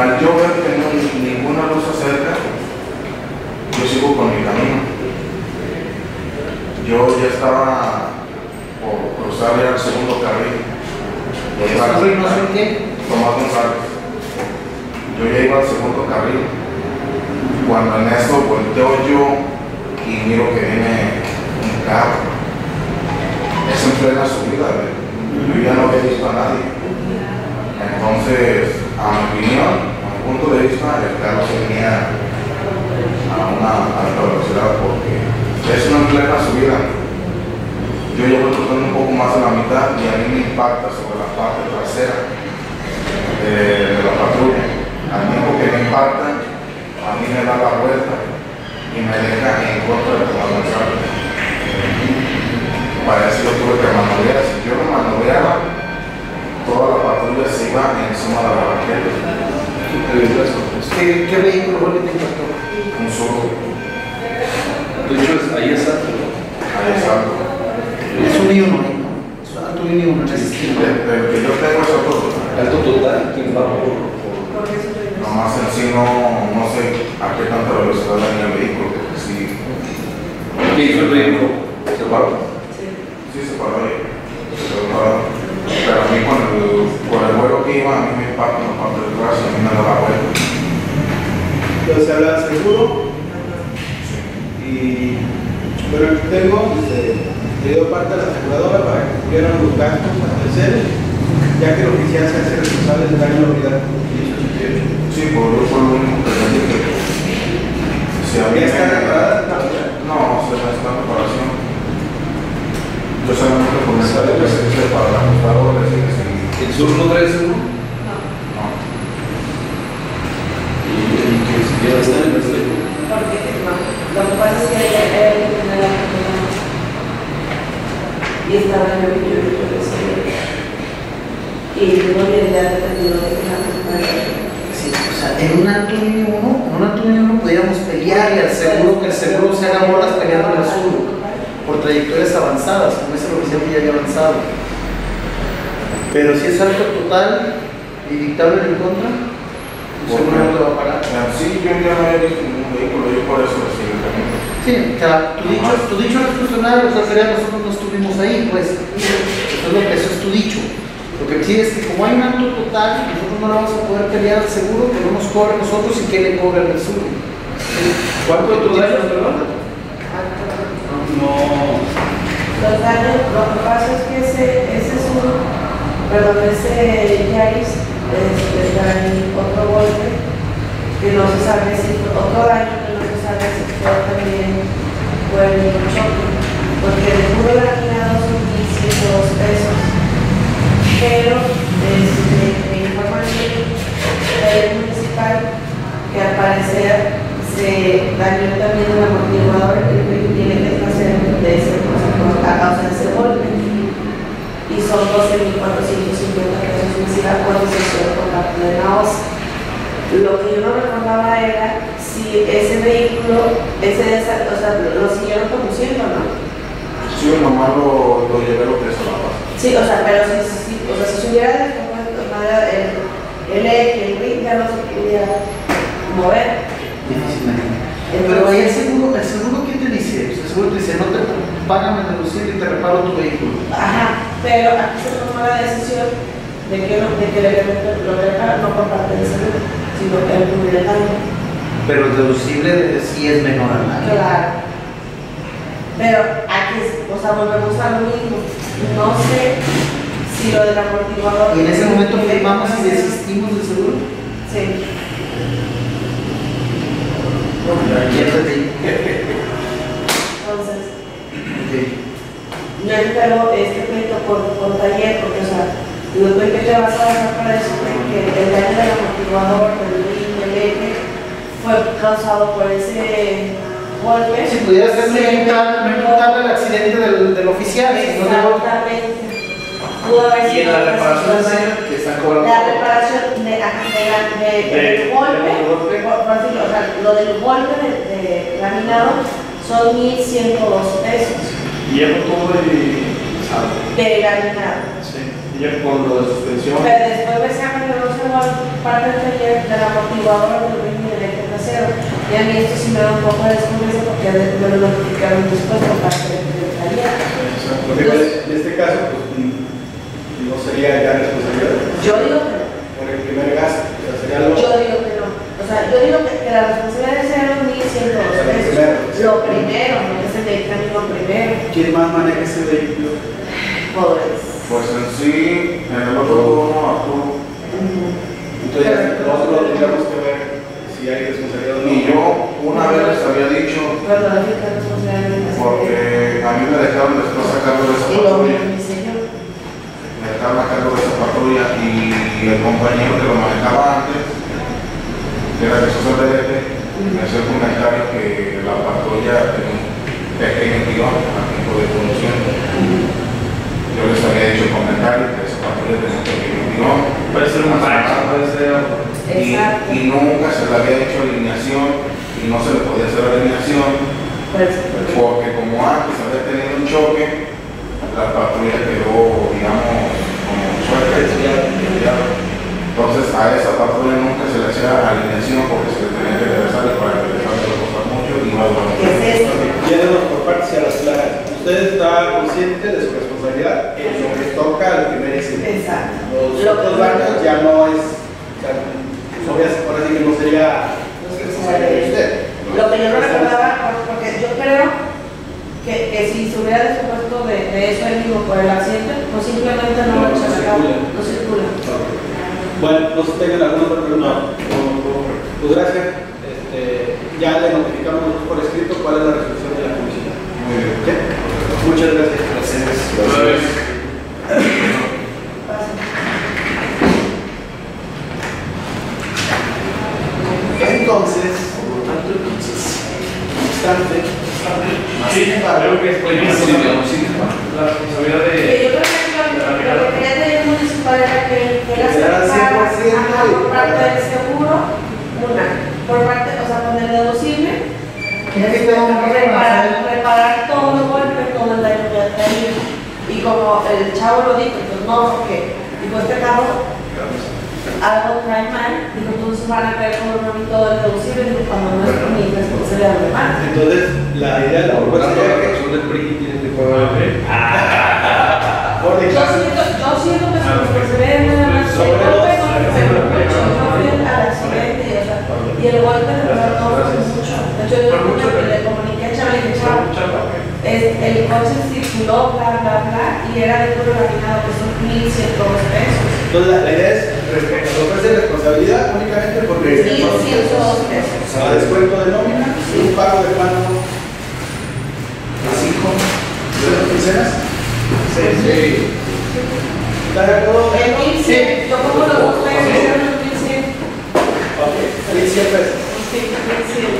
uh, yoga Y no le había dependido de la. Sí, o sea, en un alto nivel 1, en un alto nivel 1 podíamos pelear y al seguro que el seguro se haga bolas peleando en el sur por trayectorias avanzadas, como ese oficial que ya había avanzado. Pero si es alto total y dictable en contra, el seguro no te va a pagar. Sí, yo ya no había visto ningún vehículo, yo por eso recibí el camino. Sí, o sea, tu dicho, tu dicho no es funcional, o sea, sería nosotros no estuvimos ahí, pues. Eso es lo que eso es tu dicho. Lo que sí es que como hay un alto total, nosotros no le vamos a poder pelear al seguro que no nos cobre nosotros y que le cobre al sur. ¿Cuánto de tus daños, perdón? No. Los daños, lo que pasa es que ese, ese es un, perdón, ese Yaris este, otro golpe que no se sabe si, otro daño que no se sabe si fue también fue el choque, porque el puro laminado son 1.102 pesos, pero este, me informan de la municipal que al parecer se dañó también el amortiguador el que tiene que hacer de ese a causa de ese golpe y son 12.450 pesos mensuales cuando se hizo con la plena OSA. Lo que yo no recordaba era si ese vehículo, ese, desa- o sea, lo siguieron conduciendo, ¿no? Sí, nomás lo, lo llevé lo que la. Sí, o sea, pero si, si, o sea, si se hubiera descompuesto el, el eje, el ring, ya no se pudiera mover. Difícilmente. Pero ahí el seguro, el seguro ¿qué te dice? El seguro te dice, no te pagan el deducible y te reparo tu vehículo. Ajá, pero aquí se tomó la decisión de que, lo, de que el elemento lo repara no por parte del seguro, sino que el daño. Pero el deducible sí es menor al daño. Claro. Pero aquí, o sea, volvemos a lo mismo. No sé si lo del amortiguador. Y en ese momento firmamos y desistimos del seguro. Sí. Entonces, yo espero este pleito por, por taller, porque, o sea, tú que te vas a basar para eso, que el daño del amortiguador, del ring, del eje, fue causado por ese golpe. Si pudiera ser imputable no imputable el accidente del, del oficial, sino de. Pudo haber Y en sido la reparación de que están cobrando. La reparación de, de, de- De- del golpe, o sea, lo del golpe de, de laminado son 1.102 pesos Y todo y. ¿sabes? de laminado. Sí. Y ya con lo de suspensión. Pero después me sacan de los parte del taller del amortiguador del ring y del eje trasero. Y a mí esto sí me da un poco de desconfianza porque me lo notificaron después por parte del taller. Porque en este caso, pues, mm, no sería ya responsabilidad Yo digo que no. por el primer gasto. O sea, sería lo. Yo digo que no. O sea, yo digo que, que la responsabilidad es ser un 1.102 pesos. Lo primero, no que se dedican lo primero. ¿Quién más maneja ese vehículo? Pobres. Pues en sí, en el otro turno, Arturo, Entonces, nosotros tendríamos que ver si hay responsabilidad o no. y yo una vez les había dicho, porque a mí me dejaron después a cargo de esa Y lo patrulla, mismo, mi señor. me dejaron a cargo de esa patrulla y el compañero que lo manejaba antes, que era Jesús Alderete, me hacía el comentario que la patrulla tenía un pequeño guion a tiempo de conducción. Yo les había dicho el comentario que esa patrulla tenía un pequeño guion. Puede ser un bache, puede ser. y, Exacto. y nunca se le había hecho alineación y no se le podía hacer alineación Pues, porque como antes había tenido un choque, la patrulla quedó, digamos, como suelta. Entonces a esa patrulla nunca se le hacía alineación porque se le tenía que regresar y para regresar se le costaba mucho y no a ¿qué es esto? Yéndonos por partes a las claras. Usted está consciente de su responsabilidad en lo que toca al primer incidente. Exacto. Los Lo otros daños ya no es. O sea, obvias- ahora sí que no sería responsabilidad de usted. Lo que yo no recordaba, por- porque yo creo que, que si se hubiera descompuesto de, de eso él mismo por el accidente, pues simplemente no No, lo no circula. no circula. Bueno, no sé si tengan alguna otra pregunta. Pues gracias. Este, ya le notificamos nosotros por escrito cuál es la resolución de la comisión. Muy bien. Muchas gracias. Gracias. Gracias. Entonces, obstante, sí, creo que es la responsabilidad de. Eh, la responsabilidad del municipal era que, que las por parte del seguro, una, por parte, o sea, con el deducible reparar, reparar todo el golpe, todo el daño que ha tenido. Y como el chavo lo dijo, pues no, porque dijo este carro algo trae mal, dijo entonces van a traer como un todo el deducible, dijo cuando no es mi responsabilidad de más. Entonces, la idea de la propuesta sería que razón del PRI tiene que pagar. [LAUGHS] por Yo siento, que su responsabilidad nada más fue el golpe, no fue mucho, no fue al accidente, y, o sea, y el golpe de verdad no fue mucho. De hecho, yo escuché que le comuniqué a Chava, es, el coche circuló, bla, bla, bla, y era de puro laminado, que son 1.102 pesos. Entonces, la, la idea es ofrece responsabilidad únicamente porque 1.102 pesos. a descuento de nómina y un pago de cuánto? ¿A cinco? ¿De quincenas? Sí. ¿Está de acuerdo? El 1.100, yo pongo los dos los 1.100. Ok, 1100 pesos. Sí, 1.100.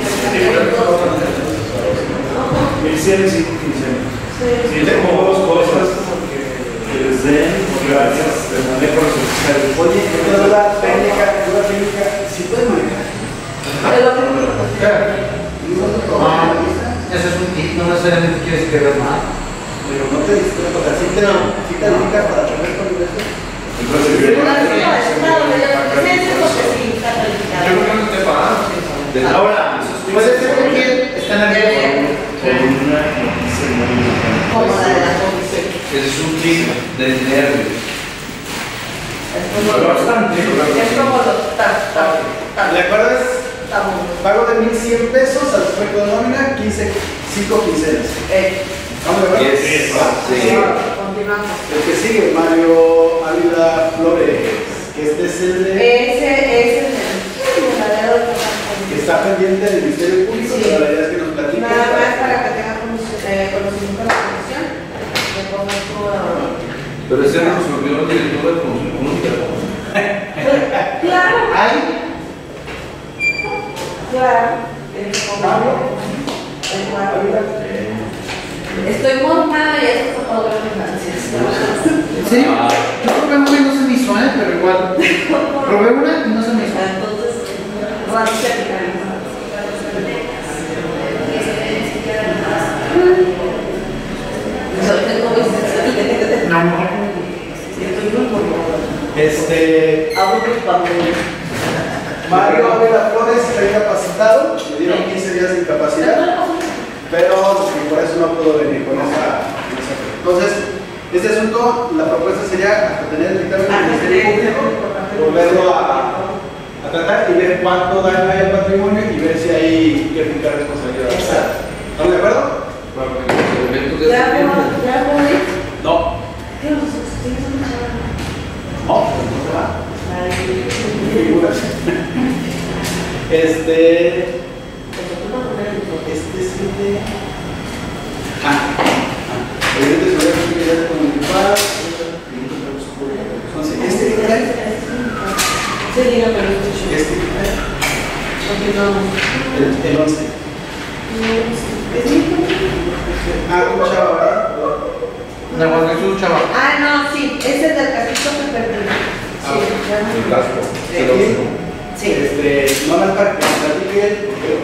1100 y 515. Sí. Sí, tengo dos cosas que les den gracias. Oye, una duda técnica, técnica, si puedes manejar. Ah, Ese es un tip, no necesariamente quieres que veas mal. Pero no te si te, si te dedicas para tener con. Entonces, yo creo que no te pagamos. Ahora, puede ser que quien está nervioso. Con una noticia muy Como la de la comisión. Ese es un tip del nervio. Es como Bastante. es como los ¿Le acuerdas? Pago de 1100 pesos al respecto de nómina, 15, 5 quincenas. Eh, ¿Estamos de acuerdo? Yes. Va. Sí. Continuamos. El que sigue, Mario Ávila Flores, que este es el de, Ese es el que está pendiente del Ministerio Público, Sí. pero la idea es que nos platique. Nada más para que tenga conoci- eh, conocimiento de la comisión. Pongo su, ah, Pero ese resolvió el director de promoción económica. Claro, Hay claro. El comando. El cuadro. Estoy montada y eso es todo gracias. ¿En serio? Yo probé una y no se me hizo, ¿eh? Pero igual. [LAUGHS] Probé una y no se me hizo. Este. Mario Ávila Flores está incapacitado, le dieron 15 días de incapacidad, pero por eso no puedo venir con esa- Entonces, este asunto, la propuesta sería hasta tener el dictamen del Ministerio Público, volverlo a, a tratar y ver cuánto daño hay al patrimonio y ver si hay que aplicar responsabilidad. Exacto. ¿Estamos de acuerdo? Puedo ir. No. No, pues no se va. Figuras. Este. pues. Este es el de. Ah. Entonces, este. Sí, dígame, lo. Este que trae. Continuamos. El, el 11. Es mi Ah, tú chava, ¿verdad? No, porque es un chaval. Ah, no, sí, ese es del casito que perdí. Sí, ya El no. casco. Aquí. Sí. Este, no más para que nos platique él, porque lo.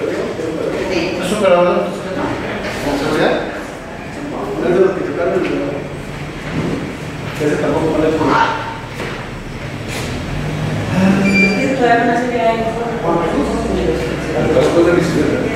Sí. ¿Es un? ¿Con seguridad? No es de los que chocaron el Ese tampoco que todavía no se queda ahí. El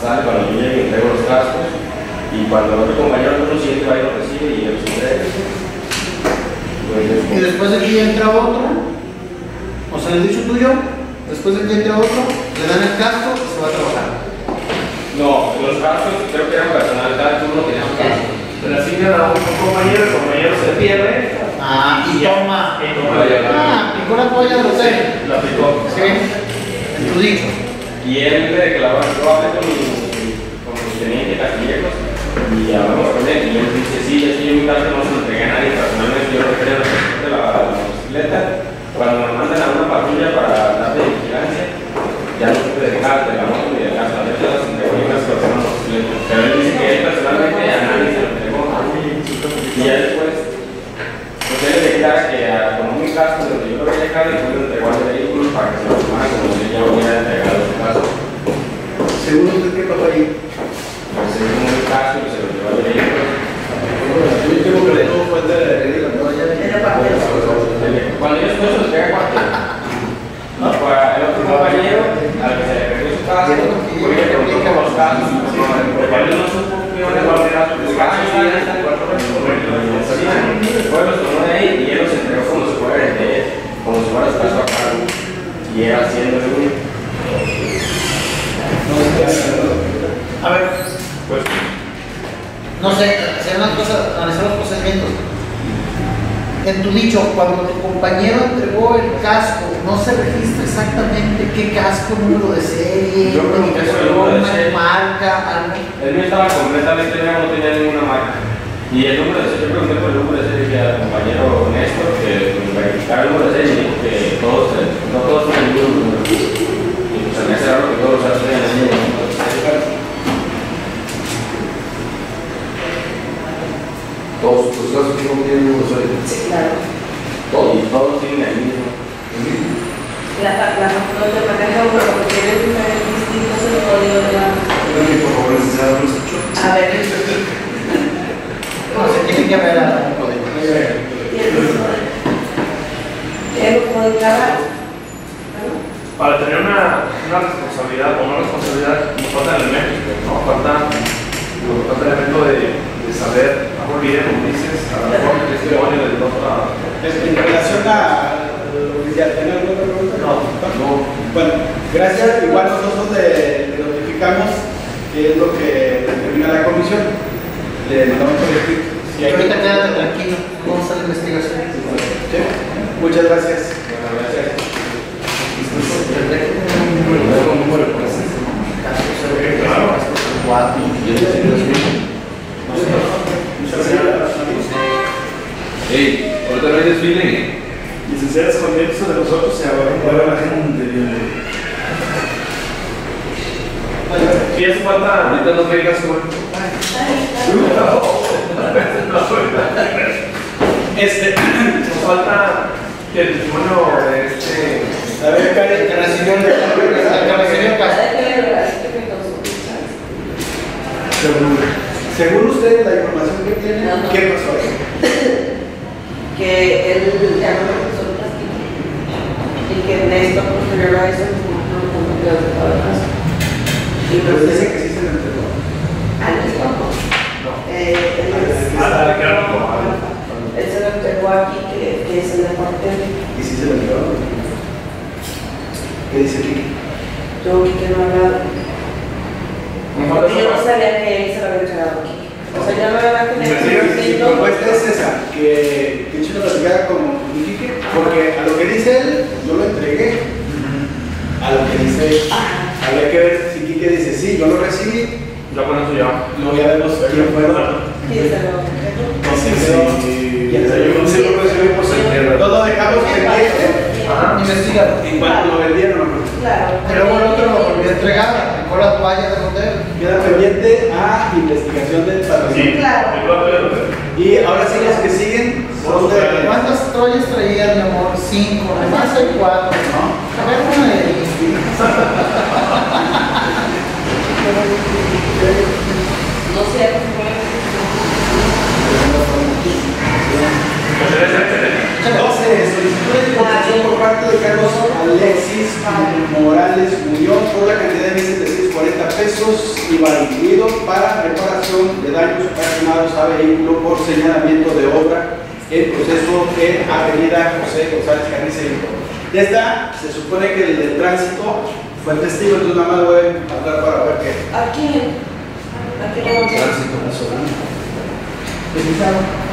sale cuando yo llegue y entrego los cascos, y cuando otro compañero lo siguiente va y lo recibe y él se entrega. Y después de aquí entra otro, o sea, el dicho tuyo, después de aquí entra otro, le dan el casco y se va a trabajar. No, los cascos creo que eran personal, cada turno tenía un casco. Se le asignan a un compañero, el compañero se pierde. Ah, y toma. Y toma la Ah, aplicó la toalla del hotel. Lo aplicó. Sí, en tu dicho. Y él me declaró, yo hablé con mi, con teniente Castillejos y hablamos con él y él dice, sí, yo en mi casa no se lo entregué a nadie, personalmente yo lo quería de la, la motocicleta, cuando me mandan a una patrulla para dar de vigilancia, ya no supe dejar de la moto ni de casa, yo las entregó y unas cosas en la motocicleta, pero él dice que él personalmente a nadie se lo entregó, y ya después, pues él declara que a, con un casco donde yo lo había dejado y después lo entregó al vehículo para que se lo tomara como si ya hubiera entregado Según usted, ¿qué pasó ahí? Pues se dio un caso y se lo llevó al vehículo. Yo tengo que todo fue el de la Cuando yo estoy se lo entrega a cuartel. No, para el otro compañero, al que se le perdió su caso, fue que preguntó por los casos. Porque él no supo que iban a guardar sus casos y ya está en cuarto Después los tomó de ahí y él los entregó como si fuera el de él, como si fuera su caso a cargo. Y era haciendo el único. A ver, Pues, no sé, hacer una cosa, analizar los procedimientos. En tu dicho, cuando tu compañero entregó el casco, no se registra exactamente qué casco, número de serie, Yo que serie. marca, algo. El mío estaba completamente nuevo, no tenía ninguna marca. Y el número de serie, yo pregunté por el número de serie dije al compañero Néstor que me verificara el número de serie que todos, no todos tienen el mismo número. Y a mí hace raro que todos los tus casos no tienen ahí. Sí, claro. Todos, todos tienen el mismo. La, la control de manejo, pero porque tiene diferentes distintos el código de la. A ver, No, se tiene que ver a un código. tiene un código cada. Para tener una, una responsabilidad o no responsabilidad, nos falta elementos, ¿no? Falta, nos falta el elemento de, de saber, a muy bien, como dices, a lo mejor el testimonio del otro. En relación a oficial, ¿tiene alguna pregunta? No, no. Bueno, gracias. Igual nosotros le, le notificamos qué es lo que determina la comisión. Le mandamos por escrito. Si Y hay- ahorita quédate tranquilo, vamos a la investigación. Sí. Muchas gracias. Bueno, gracias. Número, un número y yo sé. No sé. Muchas gracias. Ey, ahorita no hay desfile. Licenciadas, con el de nosotros se ahora la gente Y hace falta, Ahorita no me digas cómo. este, [CLEARS THROAT] nos falta el testimonio de este. A ver, Karen, Que recibió el según, según usted, la información que tiene, Ajá. ¿qué pasó ahí? [LAUGHS] que él no puso el plástico y que Néstor posterior a eso no no cumplió de todo el caso. Y Pero entonces, dice que sí se lo entregó. a Néstor no. Ah. Él se lo entregó aquí, que, que es el de cuartel. ¿Y si se lo llevaron? ¿Qué dice aquí? Yo que no hablaba. Porque yo no sabía que él se lo había entregado aquí. O sea, yo no había tenido Mi propuesta es esa, que, que Chino platicara con Iquique, porque a lo que dice él, yo lo entregué. A lo que dice, habría que ver si Iquique dice, sí, yo lo recibí, Ya con eso ya. luego ya vemos quién fue. ¿Quién se lo entregó? Entonces, sí, y el desayuno sí lo Todo dejamos pendiente Investigar. en cuanto lo vendieron. ¿no? Claro. Y luego el otro lo volvió a entregar, aplicó la toalla del hotel. Queda pendiente a investigación del patrocinio. Claro. Y ahora sí los que siguen son de... ¿Cuántas toallas traías, mi amor? Cinco, además hay cuatro, ¿no? A ver, una de ellas. [LAUGHS] No sé, 12. Solicitud de información por parte de Carlos Alexis Morales Muñoz por la cantidad de 1.740 pesos IVA incluido para reparación de daños ocasionados a vehículo por señalamiento de obra en proceso en Avenida José González Carnicero. Ya está, se supone que el del tránsito fue el testigo, entonces nada más voy a hablar para ver qué. ¿A quién? ¿A quién le vamos a Tránsito, la sobrina.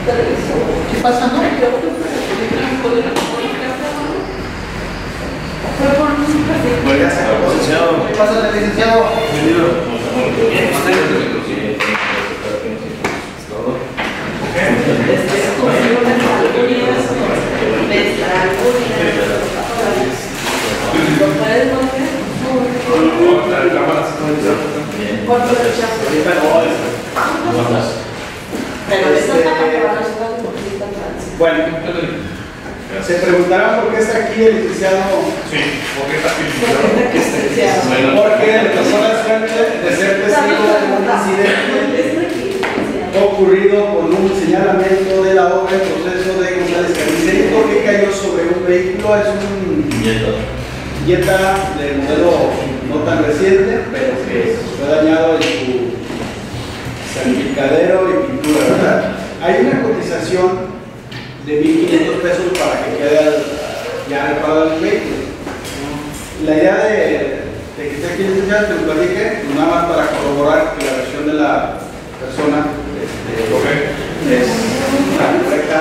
¿Qué pasa, no? Se acabó. ¿Qué pasa, licenciado? Bueno, se preguntarán por qué está aquí el licenciado. Sí, porque está aquí. Porque le pasó la suerte de ser testigo de un incidente ocurrido con un señalamiento de la obra en proceso de González Carnicerito que cayó sobre un vehículo. Es un Jetta de modelo no tan reciente, pero que fue dañado en su salpicadero y pintura, ¿verdad? Hay una cotización de 1.500 pesos para que quede al- ya reparado el vehículo. La idea de, de que esté aquí licenciado, te lo platiqué, nada más para corroborar que la versión de la persona este, es la correcta.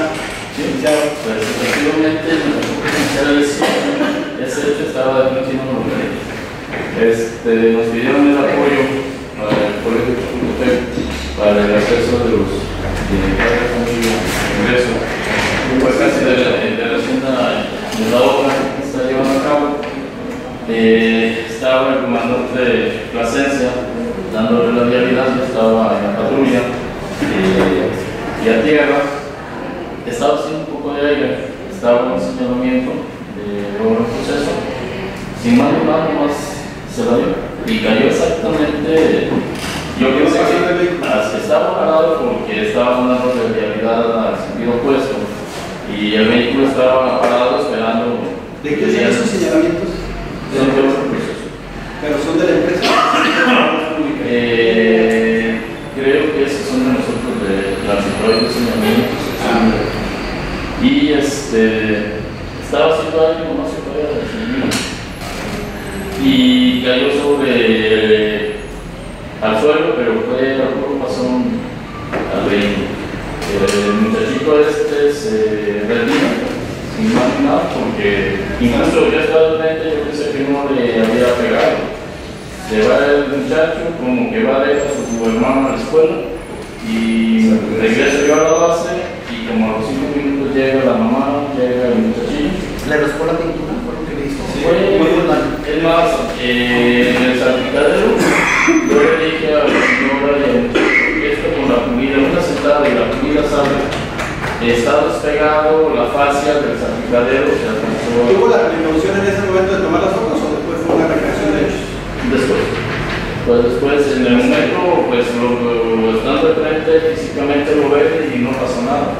Licenciado. Pues efectivamente, el ese ese hecho estaba en la Este, nos pidieron el apoyo para el colegio de Chapultepec para el acceso de los de cada familia ingreso, pues casi de la, hacienda de la obra que está llevando a cabo. Eh, estaba el comandante de Plasencia dándole la vialidad, estaba en la patrulla eh, y a tierra estaba haciendo un poco de aire, estaba en señalamiento de obra en proceso, sin más ni más, se la dio y cayó exactamente. Yo creo que estaba parado porque estaba dando de realidad al sentido opuesto y el vehículo estaba parado esperando. ¿De qué son esos señalamientos? Son de en proceso. ¿Pero son de la empresa? [COUGHS] Eh, creo que esos son de nosotros de tránsito de señalamientos. Y este, estaba haciendo algo, no se podía definir. Y cayó sobre al suelo, pero fue a puro pasón al vehículo. El muchachito este se rendía, sin más ni nada, porque incluso yo estaba al frente, yo pensé que no le había pegado. Se va el muchacho, como que va a dejar a su hermano a la escuela, y regresa yo a la base, y como a los cinco minutos llega la mamá, llega el muchachillo. ¿Le raspó la pintura? ¿Fue lo que le hizo? Fue, es más, eh, el salpicadero, yo le dije a la señora de esto con la comida, una sentada y la comida sale, está despegado la fascia del salpicadero, se ¿Tuvo la precaución en ese momento de tomar las fotos o después fue una recreación de hechos? después. Pues después, en el momento, pues lo, lo- estando de frente, físicamente lo ve y no pasó nada.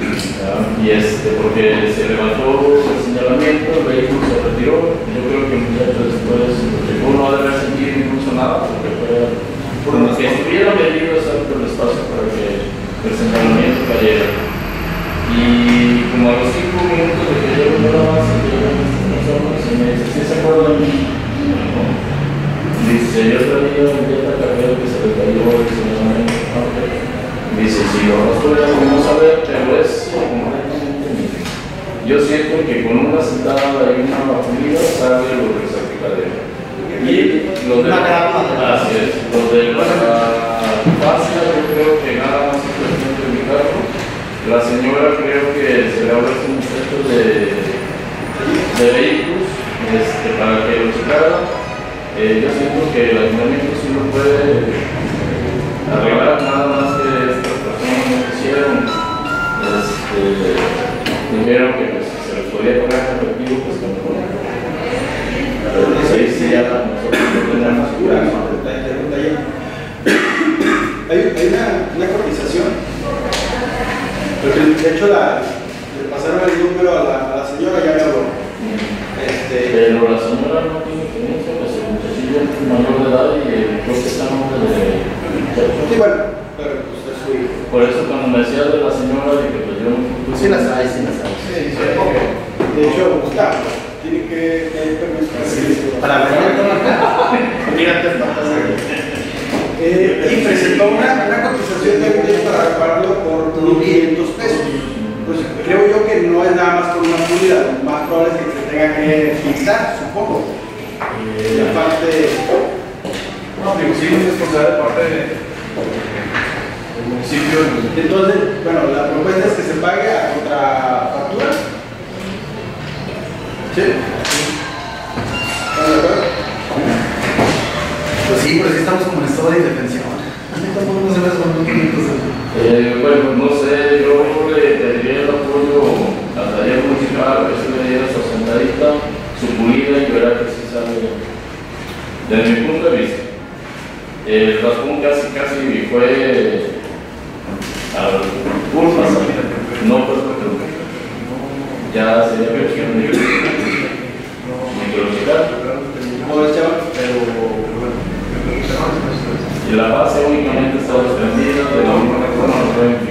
Y este, porque se levantó el señalamiento, el vehículo se retiró. Yo creo que el muchacho después llegó no debe sentir incluso nada, porque fue como que estuviera medido exacto el espacio para que el señalamiento cayera. Y como a los cinco minutos de que yo no más, se me dice, ¿sí se acuerdan? No. Dice, yo traía un día carrera que se le cayó el señalamiento. Dice, si lo rastro ya vamos a ver, pero es. Yo siento que con una sentada y una pulida sale lo del salpicadero. Y los de de- así es, los de la fascia yo creo que nada más de mi carro. La señora creo que se le abre un centro de, de vehículos este, para que lo checara. Eh, yo siento que el ayuntamiento sí lo puede arreglar Este, dijeron que pues, se les podía pagar en efectivo, pues mejor. Pero pues ahí sí ya nosotros no tenemos Hay, hay una, una cotización. Porque de hecho la, le pasaron el número a la, a la señora, ya me habló. Este, Pero la señora no tiene experiencia, pues el muchachillo es mayor de edad y eh, creo que está en nombre de sí, bueno, pero pues es su hijo. Por eso cuando me decía de la señora, dije, pues yo no Sí las hay, sí las hay. Sí, sí, De hecho, Gustavo tiene que tener permiso para hacer Para vender acá. Mírate, eh, y presentó una, una cotización también para repararlo por 500 pesos. Pues creo yo que no es nada más con una pulida, lo más probable es que se tenga que fixar, supongo. Y aparte, No, digo, sí, es responsabilidad de parte de- municipio. entonces, bueno, la propuesta es que se pague a contrafactura. ¿Sí? ¿Están de acuerdo? Pues sí, pero sí estamos como en estado de indefensión. A mí tampoco no se me hace con 500 euros. Eh, bueno, no sé, yo le pediría el apoyo al taller municipal, que se le diera su sentadita, su pulida y verá que sí sale. Desde mi punto de vista, el raspón casi, casi fue al curva, no porque ya sería cuestión de microchecar. Joder, chaval. Y la base únicamente está desprendida de la misma forma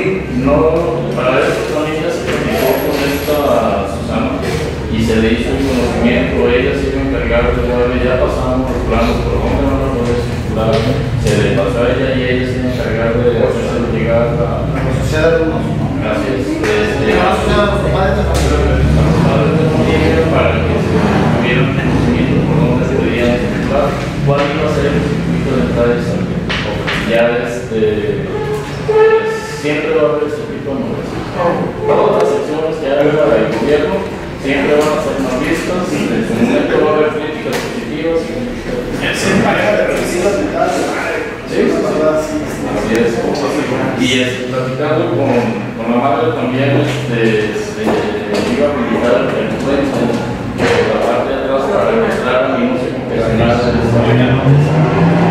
No, para eso también ya se platicó con esta Susana y se le hizo el conocimiento, ella se iba a encargar de darle, ya pasamos los planos por dónde van a poder circular, se le pasó a ella y ella se iba a encargar de hacerse llegar a La sociedad de alumnos, ¿no? Gracias. Este, La sociedad de los padres de familia. los padres de familia para que se tuvieran conocimiento por dónde se debían circular, cuál iba a ser el circuito de entrada y salida. Ya este, siempre va a haber ese tipo de movimientos. Todas las secciones que haga el gobierno siempre van a ser más vistas, su momento va a haber críticas positivas y críticas Es pareja de de madre. Sí, sí, sí. Así es. Y es, platicando con, con la madre también, este, se iba a habilitar el puente por la parte de atrás para mostrar a mi música profesional de.